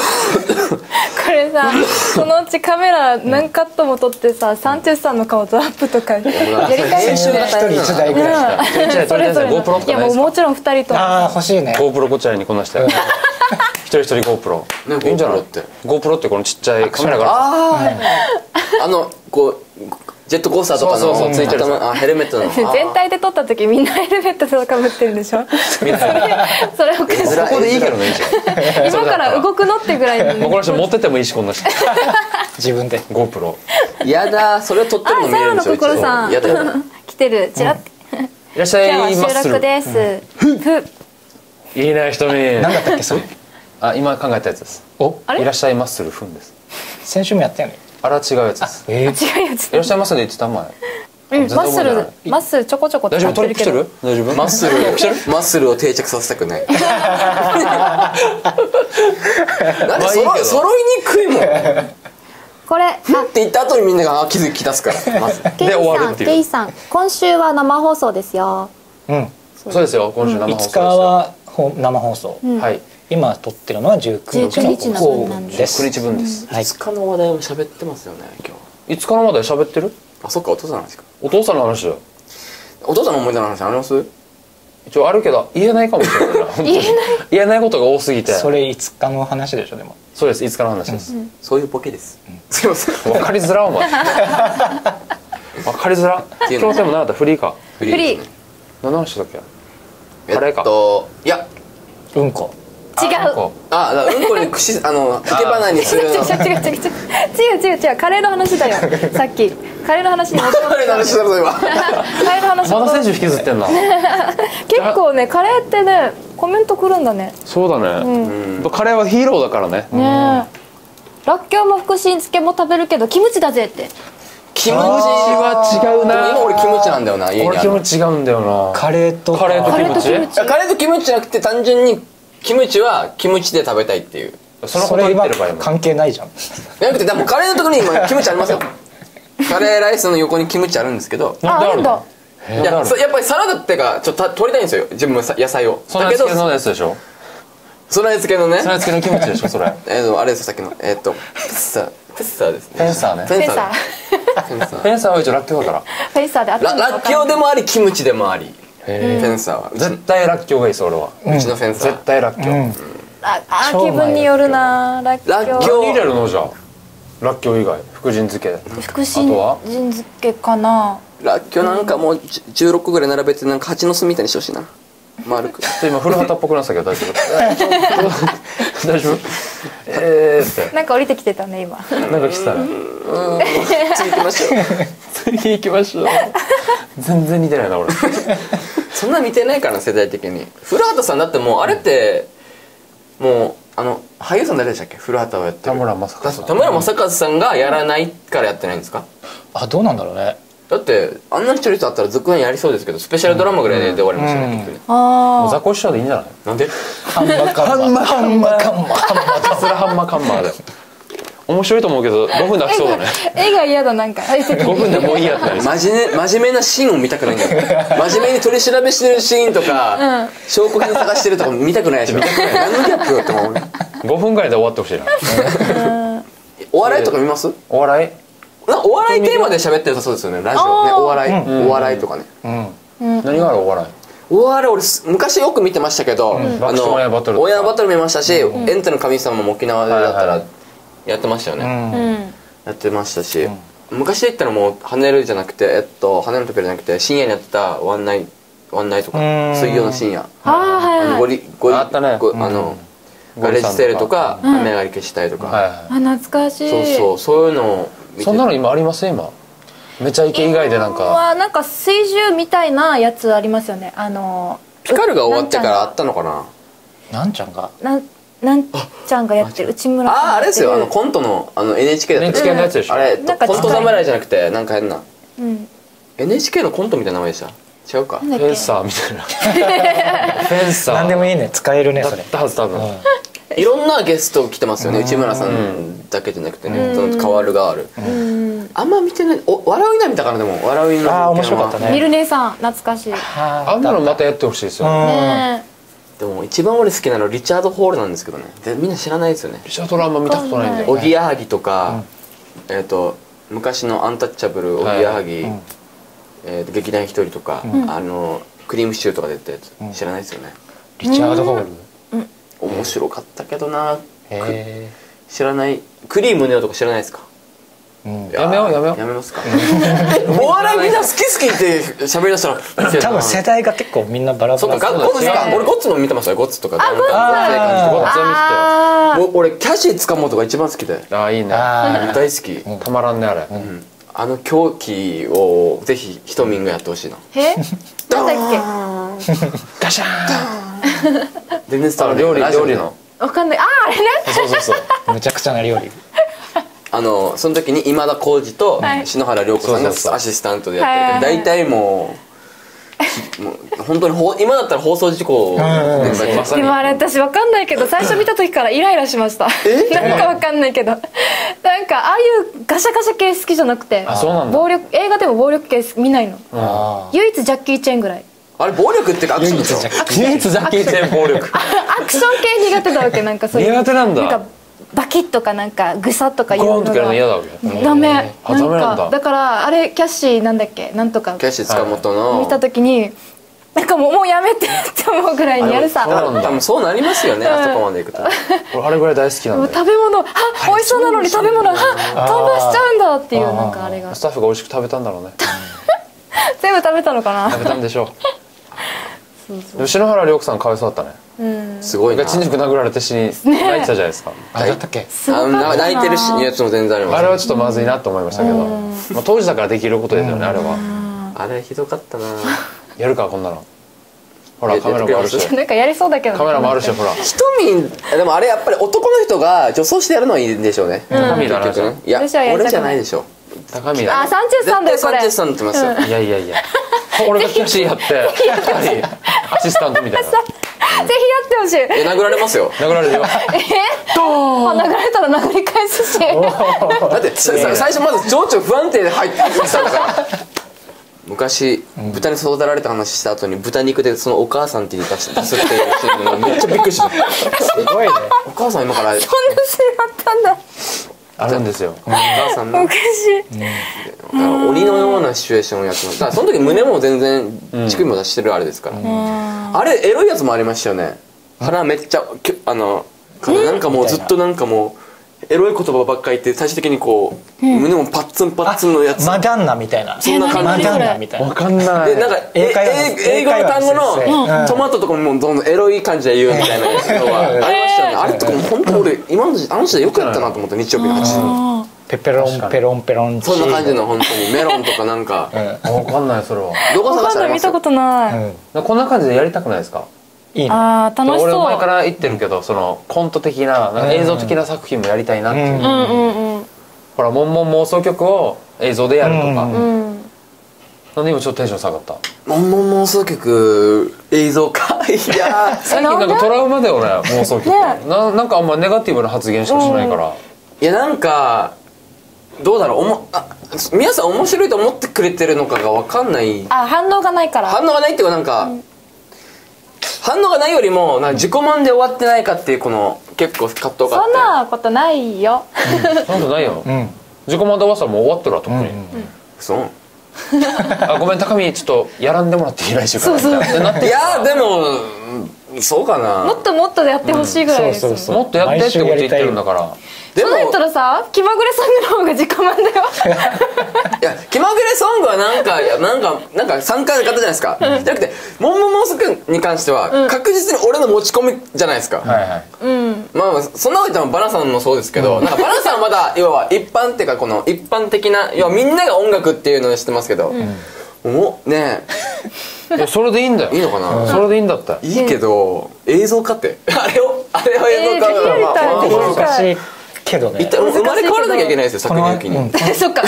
れさそのうちカメラ何カットも撮ってさサンチェスさんの顔とアップとかやりたい編集が一人一台ぐらいしか。一台撮りたいやもうもちろん二人とああ欲しいね。GoPro こちらにこんなして一人一人 GoPro ねいいんじゃない？GoPro って？GoPro ってこのちっちゃいカメラがあああのこうジェットコースターとかのそうそうそうついてる。頭あヘルメットの。全体で撮った時みんなヘルメットとかぶってるんでしょ？それそれおかしい珍ここでいいけどね 今から動くの？ってぐらいもうこの人持ってってもいいしこんな人。自分で。GoPro やだそれを撮ってるの見れるんでしょ心さん。やだやだ。来てる。チラッて。いらっしゃい今日は収マッスル。録ですふいいね瞳何だったっけそれ？あ今考えたやつです。お？いらっしゃいマッスルふんです。先週もやったよねあれは違うやつです。えー？違うやつ。いらっしゃいマッスルで言ってた前うんマッスルマッスルちょこちょこ使大丈夫？ってるけど。トリップしてる？大丈夫？マッスルマッスルを定着させたくない。なんで揃い揃いにくいもん。ってこれあ。言った後にみんながあ気づき出すからまず。ケイで終わさんるっていう。ケイさん今週は生放送ですよ。うん。そうです。よ今週生放送です5日はほ生放送。はい今撮ってるのは19日の19日の分なんでです。9日分です。はい。2日の話題を喋ってますよね今日。いつからまで喋ってる？あそっかお父さんの話か。お父さんの話だよ。お父さんの思い出の話あります？一応あるけど言えないかもしれないな。言えない？言えないことが多すぎて。それ5日の話でしょでもそうですいつからの話です。そういうボケです。すいません。わかりづらお前。わかりづら今日でもなかったフリーか。フリーね。何の話だっけ？えカレーか。っといや。うんこ。違う。あうんこに串あのかけにする違う違う違う違う違う。違う違うカレーの話だよ。さっき。カレーの話にっカレーの話だろ今。カレーの話まだ選手引きずってんな。結構ねカレーってねコメントくるんだね。そうだね、うん、カレーはヒーローだからね。ねらっきょうも福神漬けも食べるけどキムチだぜって。キムチは違うな。今俺キムチなんだよな家俺キムチ違うんだよな。カレーとカレーとキムチ。カレーとキムチじゃなくて単純にキムチはキムチで食べたいっていう。そのこと言ってれば関係ないじゃん。じゃなくてでもカレーのところに今キムチありますよ。カレーライスの横にキムチあるんですけど。なんであるのあへーいやそやっぱりサラダってかちょっとた取りたいんですよ。自分もさ野菜を。だけどそのやつのやつでしょ？備え付けのね。そのやつのキムチでしょそれ。えーとあれですさっきの。えっとペッサー。ペッサーですね。フェンサーね。フェンサー。フェンサーは一応ラッキョウだから。フェイサーであったーララッキョウでもありキムチでもありフへェンサーは。絶対ラッキョウがいいです俺は。うちのフェンサー。絶対ラッキョウ、うん。ああ気分によるならっきょう。らっきょう。何入れるのじゃあ。ラッキョウ以外。福神漬け。福神漬けかな。ラッキョウなんかもうじゅ16個ぐらい並べてなんか蜂の巣みたいにしてほしいな丸く今古畑っぽくなってたけど大丈夫？大丈夫？えーってな。んか降りてきてたね今。なんか来てたね次行きましょう。次行きましょう。全然似てないな俺。そんな見てないからな世代的に。古畑さんだってもうあれってもうあの俳優さん誰でしたっけ？古畑をやってる。田村正和さん。田村正和さんがやらないからやってないんですか？あどうなんだろうねだってあんな一人とあったら続編やりそうですけどスペシャルドラマぐらいで終わりましたよね、結局ね。あザコシショウでいいんじゃない？なんで？ハンマカンマハンマカンマハンマひたすらハンマーカンマーで面白いと思うけど5分で飽きそうだね。あ絵が嫌だなんか。5 分でもういいやってなり真面目真面目なシーンを見たくないんだよ。真面目に取り調べしてるシーンとか、証拠品探してるとか見たくないでしょ何のギャップって思う？5分ぐらいで終わってほしいな。お笑いとか見ます？お笑い？なお笑いテーマで喋ってるそうですよね。ラジオね。お笑い、お笑いとかね。何がある？お笑い。お笑い俺す昔よく見てましたけど、爆笑オンエアバトルとか。オンエアバトル見ましたし、エンタの神様も沖縄でだったらやってましたよね、うん。やってましたし、昔で言ったらもう跳ねるじゃなくてえっと跳ねる時じゃなくて深夜にやってたワンナイワンナイとかうん。水曜の深夜。あーはいはい。あのゴリゴリあったね。ゴあのガレージセールとか雨上がり消したいとか、はいはあ懐かしい。そうそうそういうのをそんなの今あります今。めちゃイケ以外でなんか。はなんか水獣みたいなやつありますよね。あのピカルが終わってからあったのかな。なんちゃんが。なんなんちゃんがやってる内村さんあああれですよあのこコントのあの NHK だった NHK のやつでしょ。あれなんかコント侍じゃなくてなんか変な。うん、NHK のコントみたいな名前でした？違うか。なんだっけ？フェンサーみたいな。フェンサー。何でもいいね。使えるねそれ。だったはず多分いろんなゲスト来てますよね内村さんだけじゃなくてねその変わるがある。あんま見てないお笑ういな見たからでも笑ういなあー面白かったね。ミル姉さん懐かしい。ねあ。んなのまたやってほしいですよ。でも一番俺好きなのリチャード・ホールなんですけどね。でみんな知らないですよね。リチャードラーあんま見たことないんで。おぎやはぎとかえっと昔のアンタッチャブルおぎやはぎえーと劇団ひとりとかあのクリームシチューとか出たやつ知らないですよね。リチャード・ホール面白かったけどな。へ知らない。クリームネオとか知らないですか？えやめようやめよう。やめますか？お笑いみんな好き好きって喋りだしたら多分世代が結構みんなバラそうバラかゴッツか俺ゴッツも見てましたよ。ゴッツとかあゴッツは見俺キャシー塚本が一番好きで。ああいいね。あ大好き。たまらんねあれ。うん。あの狂気をぜひひとみんがやってほしいなえなんだっガシャーン全然伝わらない。あの料理料理の。けわかんない。あああれね。そうそうそう。あ むちゃくちゃな料理。あのその時に今田耕司とはい。篠原涼子さんがアシスタントでやってる大体もうもう本当にほ今だったら放送事故でもあれ私わかんないけど最初見た時からイライラしました。なんかわかんないけど。なんかああいうガシャガシャ系好きじゃなくて暴力映画でも暴力系見ないの。あ唯一ジャッキー・チェンぐらいあれ暴力ってかアクションでしょ？唯一暴力。アクション系苦手だわけなんかそういう。苦手なんだ。なんかバキッとかなんかグサとかいうのがわけダメ。あダメなんだ。かだからあれキャッシーなんだっけ？なんとか。キャシー塚本の見た時になんかもうもうやめてって思うぐらいにやるさ。そうなんだ。多分そうなりますよねあそこまでいくと。俺あれぐらい大好きなんだよ食べ物あ美味しそうなのに食べ物あ看板しちゃうんだっていうなんかあれが。スタッフが美味しく食べたんだろうね。全部食べたのかな？食べたんでしょうでも篠原涼子さんかわいそうだったね。うん。すごいな。ガチン塾殴られて死に泣いてたじゃないですか。あだったっけ？泣いてるしやつも全然あります。あれはちょっとまずいなと思いましたけど、まあ、当時だからできることですよねあれは。あれひどかったな。やるかこんなの。ほらやカメラもあるし。なんかやりそうだけどねカメラもあるしほらひとみんでもあれやっぱり男の人が女装してやるのはいいんでしょうね高見だな結局ねいや俺じゃないでしょ高見だあサンチェスさんだよこれ絶対サンチェスさんってますよいやいやいや俺がキャシーやって二人アシスタントみたいな。ぜひやってほしい。え殴られますよ。殴られるよ。え？あ殴られたら殴り返すし。だって最初まず情緒不安定で入ってきたんだから昔豚に育てられた話した後に豚肉でそのお母さんって出す出すっていうシーンがめっちゃびっくりした。すごいね。お母さん今からおこんなシーンあったんだあるんですよ。母さんの。おかしい。だから鬼のようなシチュエーションをやってます。だからその時胸も全然乳首も出してるあれですから、あれエロいやつもありましたよね。腹めっちゃあのなんかもうずっとなんかもうエロい言葉ばっかり言って最終的にこう、胸もパッツンパッツンのやつ。マダンナみたいな。そんな感じ。マダンナみたいなわかんない。でなんか英会話え英英語の単語のトマトとかももうどんどんエロい感じで言うみたいなのはありましたよね。あれとかも本当俺今の時あの時代よくやったなと思って日曜日の8時に。ペペロンペロンペロンチそんな感じの本当にメロンとかなんか。わかんないそれは。どこ探したら見たことない、うん。こんな感じでやりたくないですか？いいね。あー楽しそう。俺前から言ってるけどそのコント的な映像的な作品もやりたいなっていう、うんうんうん。うんほら「もんもん妄想曲」を映像でやるとか、うんうんなんで今ちょっとテンション下がった？モンモン妄想曲映像か。いやー。最近なんかトラウマだよね妄想曲、ね。ななんかあんまネガティブな発言しかしないから、いやなんかどうだろうおもあ皆さん面白いと思ってくれてるのかが分かんない。あ反応がないから。反応がないっていうかなんか、反応がないよりもなんか自己満で終わってないかっていうこの結構葛藤があそんなことないよ。そんなことないよ、うん。自己満で終わったらもう終わってるわ特に、そう。あごめん高見ちょっとやらんでもらっていい来週から。みたいなってなっていやーでもそうかな。もっともっとでやってほしいぐらいですよ、そうそうもっとやってってこと言ってるんだから。でもそうやったらさ気まぐれソングの方が時間満だよ。いや気まぐれソングはなんかなんかなんか参加型じゃないですか、じゃなくてモンモンモンスくんに関しては、確実に俺の持ち込みじゃないですか、はいはい。うん。まあまあそんなこと言ってもバナさんもそうですけど、なんかバナさんはまだ要は一般っていうかこの一般的な要はみんなが音楽っていうのを知ってますけど、おね。いやそれでいいんだよ。えいいのかな、それでいいんだっていいけど映像化って。あれをあれを映像化えーできるみたいまあまあまあ難しいけどね。一旦生まれ変わらなきゃいけないですよ作品機に、うんそっか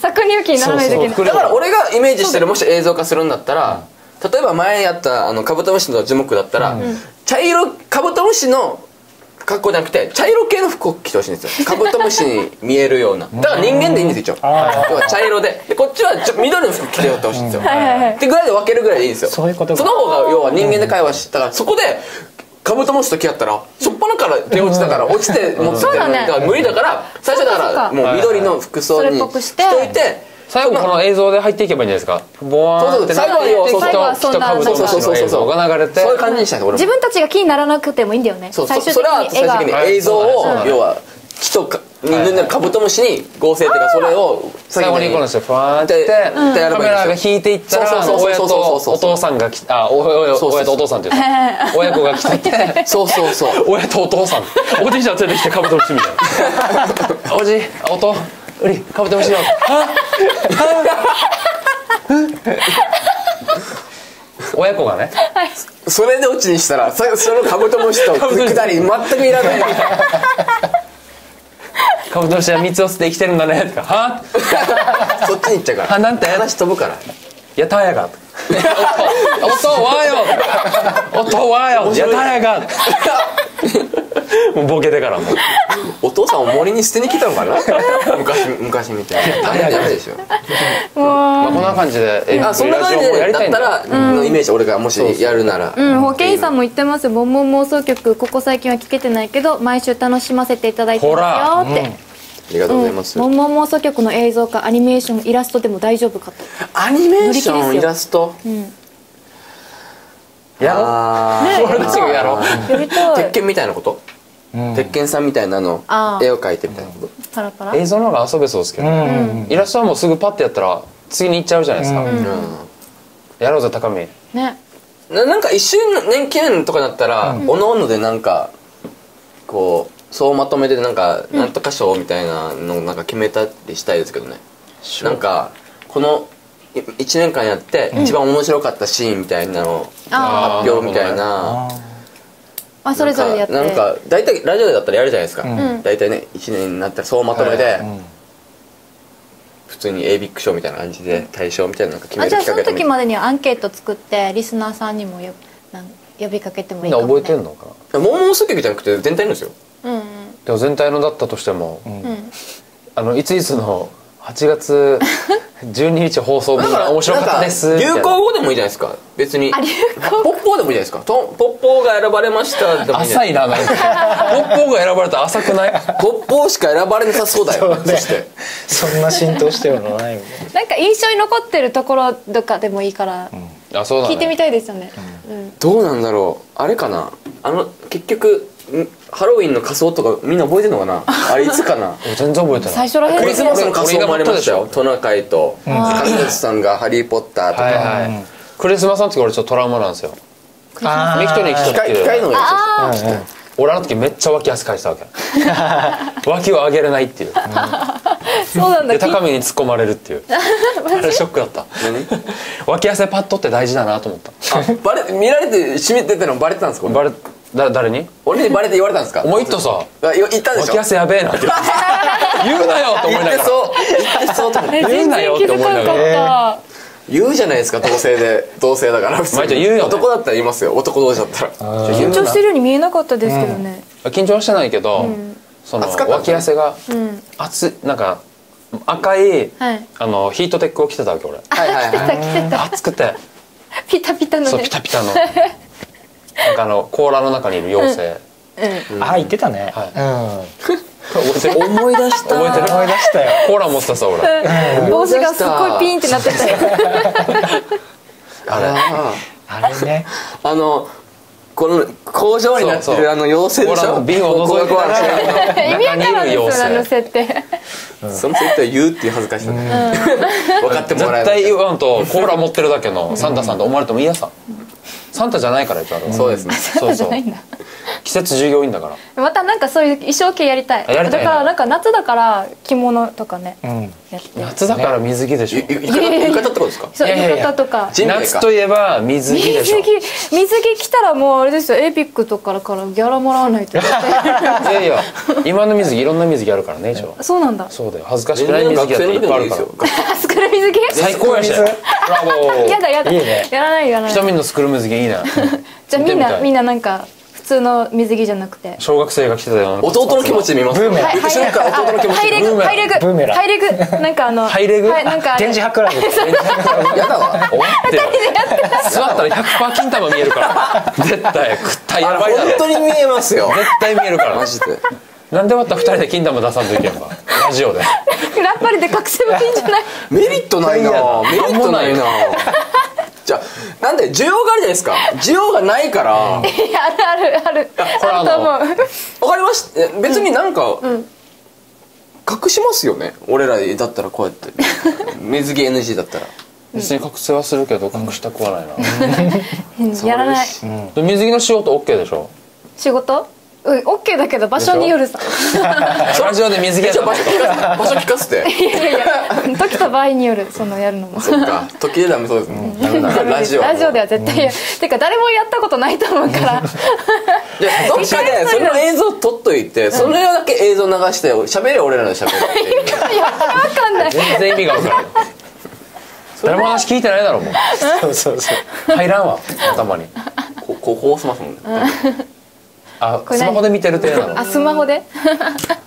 作入期に。ならないといけないだから俺がイメージしてるもし映像化するんだったら例えば前やったあのカブトムシの樹木だったら、茶色カブトムシの格好じゃなくて茶色系の服を着てほしいんですよ。カブトムシに見えるような。だから人間でいいんですよ一応。は茶色で。でこっちはちょ緑の服着てほしいんですよ。ってぐらい。で分けるぐらいでいいんですよ。そういうことか。その方が要は人間で会話しだからそこでカブトムシと来合ったらしょっぱなから出落ちたから落ちて持っててそうだね。から無理だから最初だからもう緑の服装にしといて最後この映像で入っていけばいいんじゃないですか？ボワーンってなってそうそう。そう最後はそんなきっとカブトムシの映像が流れて。そういう感じにしたい自分たちが気にならなくてもいいんだよね。そうそそれは最終的に映像を要は木とか人間のカブトムシに合成っていうかそれを最後にこの人ファーンってカメラが引いていったらそうそうそう親とそうそうそうお父さんが来あお親そうそう親とお父さんっていうか 親子が来てて。そうそうそう。親とお父さん。おじいちゃん連れてきてカブトムシみたいな。おじおとうりカブトムシよあ 親子がね。それでオチにしたらそそのカブトムシと くだり全くいらない。カブトムシは蜜を吸って生きてるんだね。とかはそっちに行っちゃうから。あなんて？話飛ぶから。やたやが。おとわよ。おとわよ。やたやがもうボケてからも。うお父さんを森に捨てに来たのかな？昔昔みたいな。あれダメでしょまあこんな感じでえあそんな感じでだったりたいんだ。らのイメージ俺がもしやるなら。うん、保健師さんも言ってます。よ「ボンボン妄想曲ここ最近は聞けてないけど毎週楽しませていただいてますよ」って、ありがとうございます。ボンボン妄想曲の映像かアニメーションイラストでも大丈夫かと。アニメーションイラスト？やろう。俺たちがやろう。やりたい。鉄拳みたいなこと？鉄拳さんみたいなの？絵を描いてみたいなこと？パラパラ。映像の方が遊べそうですけど、うん。イラストはもうすぐパッてやったら次に行っちゃうじゃないですか、やろうぜ高見ね。ななんか一周年記念とかだったら、おのおのでなんかこう総まとめでなんか、なんとか賞みたいなのなんか決めたりしたいですけどね。なんかこの1年間やって一番面白かったシーンみたいなのをあ発表みたいな。あそれぞれでやって。なんか大体ラジオだったらやるじゃないですか、ん。大体ね1年になったら総まとめで、普通に a ビック賞みたいな感じで大賞みたいなのなんか決めるあじゃあその時までにはアンケート作ってリスナーさんにもよなん呼びかけてもいみんないかも、ね、覚えてんのか？なモンモンス曲じゃなくて全体のですよ。うんうん。でも全体のだったとしても、うん。あのいついつの8月12日放送分が面白かったです。流行語でもいいじゃないですか。別に。あ流行ポッポーでもいいじゃないですか。とポッポーが選ばれましたでもいい浅いななんか。ポッポーが選ばれたら浅くない？ポッポーしか選ばれなさそうだよ。そうね。そして。そんな浸透してるのないもんなんか印象に残ってるところとかでもいいからあそうだ、ね、聞いてみたいですよね、うん。どうなんだろう。あれかな。あの結局んハロウィンの仮装とかみんな覚えてるのかな？あれいつかな？全然覚えてない。最初らへん。クリスマスの仮装もありましたよ。俺トナカイと神口さんが「ハリー・ポッター」とか、はいはい、クリスマスの時俺ちょっとトラウマなんですよ。ミキトに来た機械機械のやあつですよ俺あの時めっちゃ脇汗かいてたわけ。脇を上げれないっていう。そうなんだ。で高見に突っ込まれるっていう。あれショックだった。何？脇汗パッドって大事だなと思った。あバレ見られて閉めてたのバレてたんですか？バレだ誰に？俺にバレて言われたんですか？お前言ったさ。あ言言ったんでしょ。脇汗やべえなって。言うなよって思いながら。言ってそう。言ってそう 言うなよって思いながら。った、言うじゃないですか同性で。同性だから。普通毎日言うよね。男だったら言いますよ。男同士だったら。緊張してるように見えなかったですけどね。緊張はしてないけど、その暑かった脇汗がうん、熱いなんか赤い、はい。あのヒートテックを着てたわけ俺。はいはい来てたはい来てた。暑くて。ピタピタのね。そうピタピタのなんかあの甲羅の中にいる妖精、あ言ってたね、はい。うん。思い出した覚えてる。思い出したよコーラ持ってたさ俺帽子がすっごいピンってなってたよあれあれねあのこの工場になってる。あの妖精でしょ瓶を覗いてたら意味わからんですよあの設定その設定を言うっていう恥ずかしさね分かってもらえ絶対言わわんとコーラ持ってる。だけのサンタさんと思われても嫌さサンタじゃないからそうですね。そうそう。じゃないんだ。季節従業員だから。またなんかそういう衣装系やりたい。あやりたいだからなんか夏だから着物とかねうん。夏だから水着でしょ。浴衣ってことですか？そう浴衣とか。夏といえば水着水でしょ着。水着着たらもうあれですよ。エイピックとかからギャラもらわないと いやいや。今の水着いろんな水着あるからね一応そうなんだ。そうだよ。恥ずかしくない水着だっていっぱいあるから。スクール水着？最高やし。やだやだ。いいね。やらないやらない。のスクール水着いいねじゃあみんない。みんななんか普通の水着じゃなくて。小学生が着てたような。弟の気持ちで見ますブーメラン。はい後ろから弟の気持ちハイレグブーメラン。ハイレグ。ブーメラン。ハイレグ。なんかあのハイレグ？はいなんかあれ 源氏博覧会。やだわ。終わってよ座ったら100%金玉見えるから。絶対。食ったやばいだろ。本当に見えますよ。絶対見えるからマジで。なんでまた2人で金玉出さんといけんば？ラジオで。ラッパリで隠せばいいんじゃない？メリットないな。メリットないなじゃあなんで需要があるじゃないですか。需要がないから。わ かいやあるあるある。あると思う。りましたえ別になんか隠しますよね。俺らだったらこうやって。水着 NG だったら。別に隠せはするけど隠したくはないな。うん。やらない。で水着の仕事 OK でしょ？仕事？うんオッケーだけど場所によるさ。ラジオで水着や場所聞かせ場所聞かせて。いやいや時と場合によるそのやるのも。そっか。時でダメそうですね。ラジオ。ラジオでは絶対やてか誰もやったことないと思うから。いやどっかでその映像撮っといてそれだけ映像流して喋れ俺らで喋るいやわかんない。全然意味が分からない。誰も話聞いてないだろもそうそうそう。う入らんわ頭に。ここうこうしますもんねあスマホで見てる体なの？あスマホで？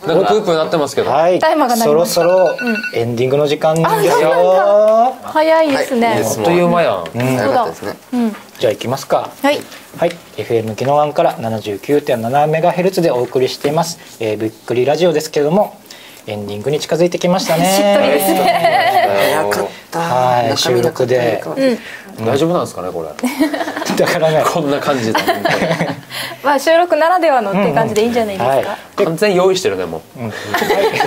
なんかプープーなってますけど。はい。タイマーがそろそろエンディングの時間ですよ。早いですね、はい。いいですあっという間やん。早かったですね。じゃあ行きますか。はい。はい、FM ギノワンから 79.7MHz でお送りしています、えー、びっくりラジオですけれどもエンディングに近づいてきましたね。しっとりですね。早かった。はい。収録で大丈夫なんですかねこれ。だからね。こんな感じで まあ収録ならではのっていう感じでいいんじゃないですか、はい。完全用意してるねもう。う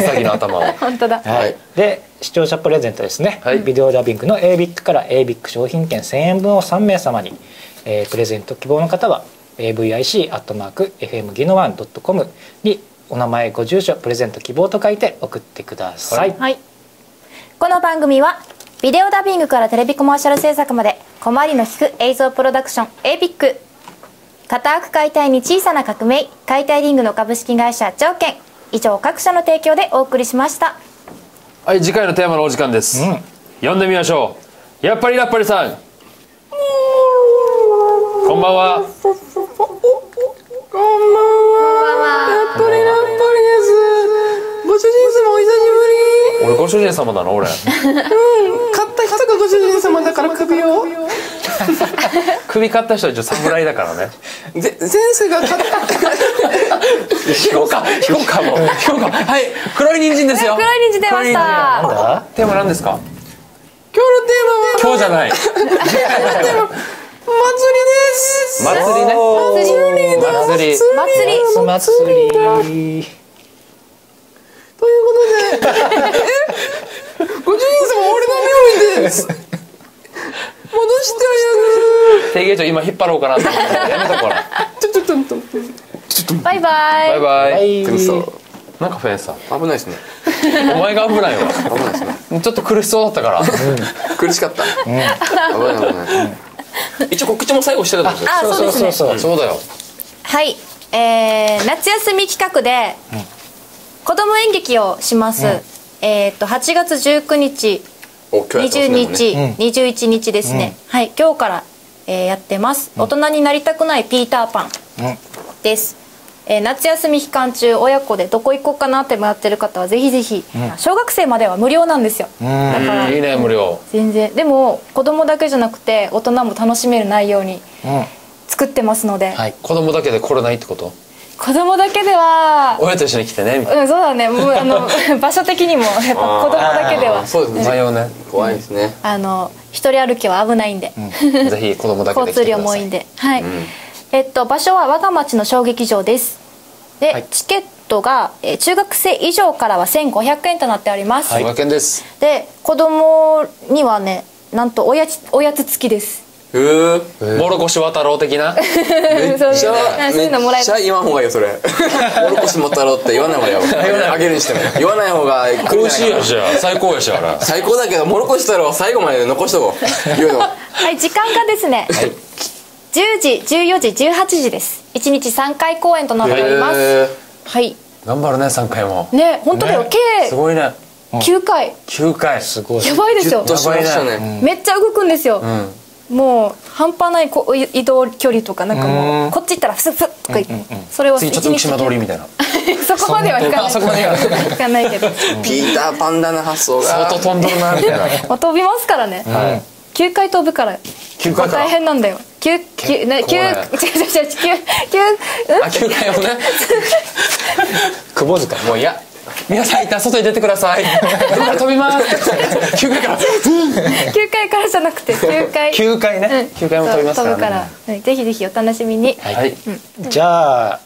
さぎの頭を 本当だ。はい、で視聴者プレゼントですね、はい。ビデオダビングの ABIC から ABIC 商品券1000円分を3名様に、えープレゼント希望の方は avic.fm ギノワン .com にお名前ご住所プレゼント希望と書いて送ってください、はい。この番組はビデオダビングからテレビコマーシャル制作まで小回りの利く映像プロダクション ABIC 固く解体に小さな革命解体リングの株式会社条件。以上各社の提供でお送りしました。はい次回のテーマのお時間です、うん。読んでみましょう。やっぱりラッパリさん。こんばんは。ご主人様お久し俺ご主人様だな俺。ぶり買った人がご主人様だから首を。首買った人は一応侍だからね。ぜ前世が買った。引こうか引こうかもう引こはい黒い人参ですよ。黒い人参出ました。なんだテーマ何ですか？今日のテーマは。今日じゃない。祭りです。祭りね。祭り。祭り祭り。夏祭りということでご主人様俺の名字です戻してあ定芸長今引っ張ろうかなと思ってやめとこうな。げるちょちょちょちょちょバイバイ。バイバイ、なんかフェンサー危ないですね。お前が危ないわ。危ないですね。ちょっと苦しそうだったから。苦しかった、危ない危ない、一応告知も最後してたんですよ。あそうですね。そうそうだよ。はい、えー、夏休み企画で子供演劇をします、えっ、と8月19日。お今日やって20ますね。日、21日ですね、はい今日から、えーやってます、大人になりたくないピーターパン。うん。です、えー夏休み期間中親子でどこ行こうかなって迷ってる方はぜひぜひ、小学生までは無料なんですよ、だからいいね無料。全然。でも子供だけじゃなくて大人も楽しめる内容にうん。作ってますので、はい。子供だけで来れないってこと？子供だけでは。親と一緒に来てねみたいうんそうだね。もうあの 場所的にもやっぱ子供だけでは。あそうですね。な迷うね。怖いですね。あの一人歩きは危ないんで、ぜひ子供だけで来てください。交通量も多いんで。はい、えっと場所は我が町の小劇場です。で、はい。チケットが、えー中学生以上からは1500円となっております、はい。500円です。で子供にはねなんとおやつおやつ付きですうー。もろこし渡ろう的なめっちゃめっちゃ言わん方がいいよそれ。もろこしもったろって言わない方がいい。よあげるにしても言わない方が来るん美じゃないかな味しいやしや最高やしあれ。最高だけどもろこし太郎は最後まで残しとこう。言うの。はい時間がですね、10時14時18時です。1日3回公演となっております。へはい。頑張るね3回も。ね本当だよ、ね。計すごいね。9回。9回すごいやばいですよ。ね。めっちゃ動くんですよ、うんもう半端ないこうい移動距離とかなんかもうこっち行ったらフスフスとか言って、それを次ちょっと浮島通りみたいな。そこまではいかない。あ そこまでいかないいかないけど。ピーターパンダの発想が。相当飛んどるなみたいな。まあ飛びますからね、9回飛ぶから。9回大変なんだよ。九九ね。九違う違う違う九九うん？あ9回もね。窪塚もういや皆さん一旦外に出てください。今から飛びます。9回から九回からじゃなくて九回9回ね。9回も飛びますからね。飛ぶから、はいぜひぜひお楽しみに、はい。じゃあ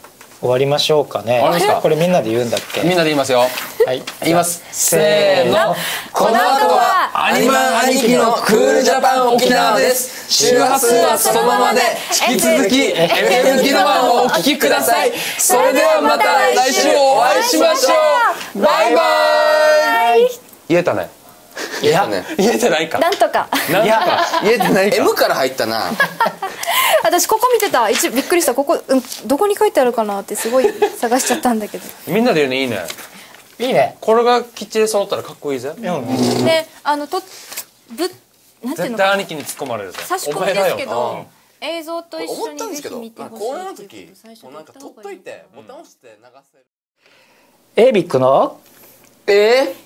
終わりましょうかね。終わりますかこれみんなで言うんだっけ？みんなで言いますよ。はい。言います。せーの。この後はアニマン兄貴のクールジャパン沖縄です。周波数はそのままで。引き続き FM ギノワンをお聞きください。それではまた来週お会いしましょう。バイバイ。言えたねいやね言えてないか。なんとか。なんか。言えてないか。M から入ったな。私ここ見てた。一びっくりした。ここ、うん、どこに書いてあるかなってすごい探しちゃったんだけど。みんなで言うのいいね。いいね。これがきっちり揃ったらかっこいいぜ。うん。であのとぶなんていう絶のかな。対兄貴に突っ込まれるぜ。差し込みですけど映像と一緒思ったんですけどにぜひ見てほしいこういうの時っていうこと最初もうなんか取っといてボタン押して流せる。エイビックの？え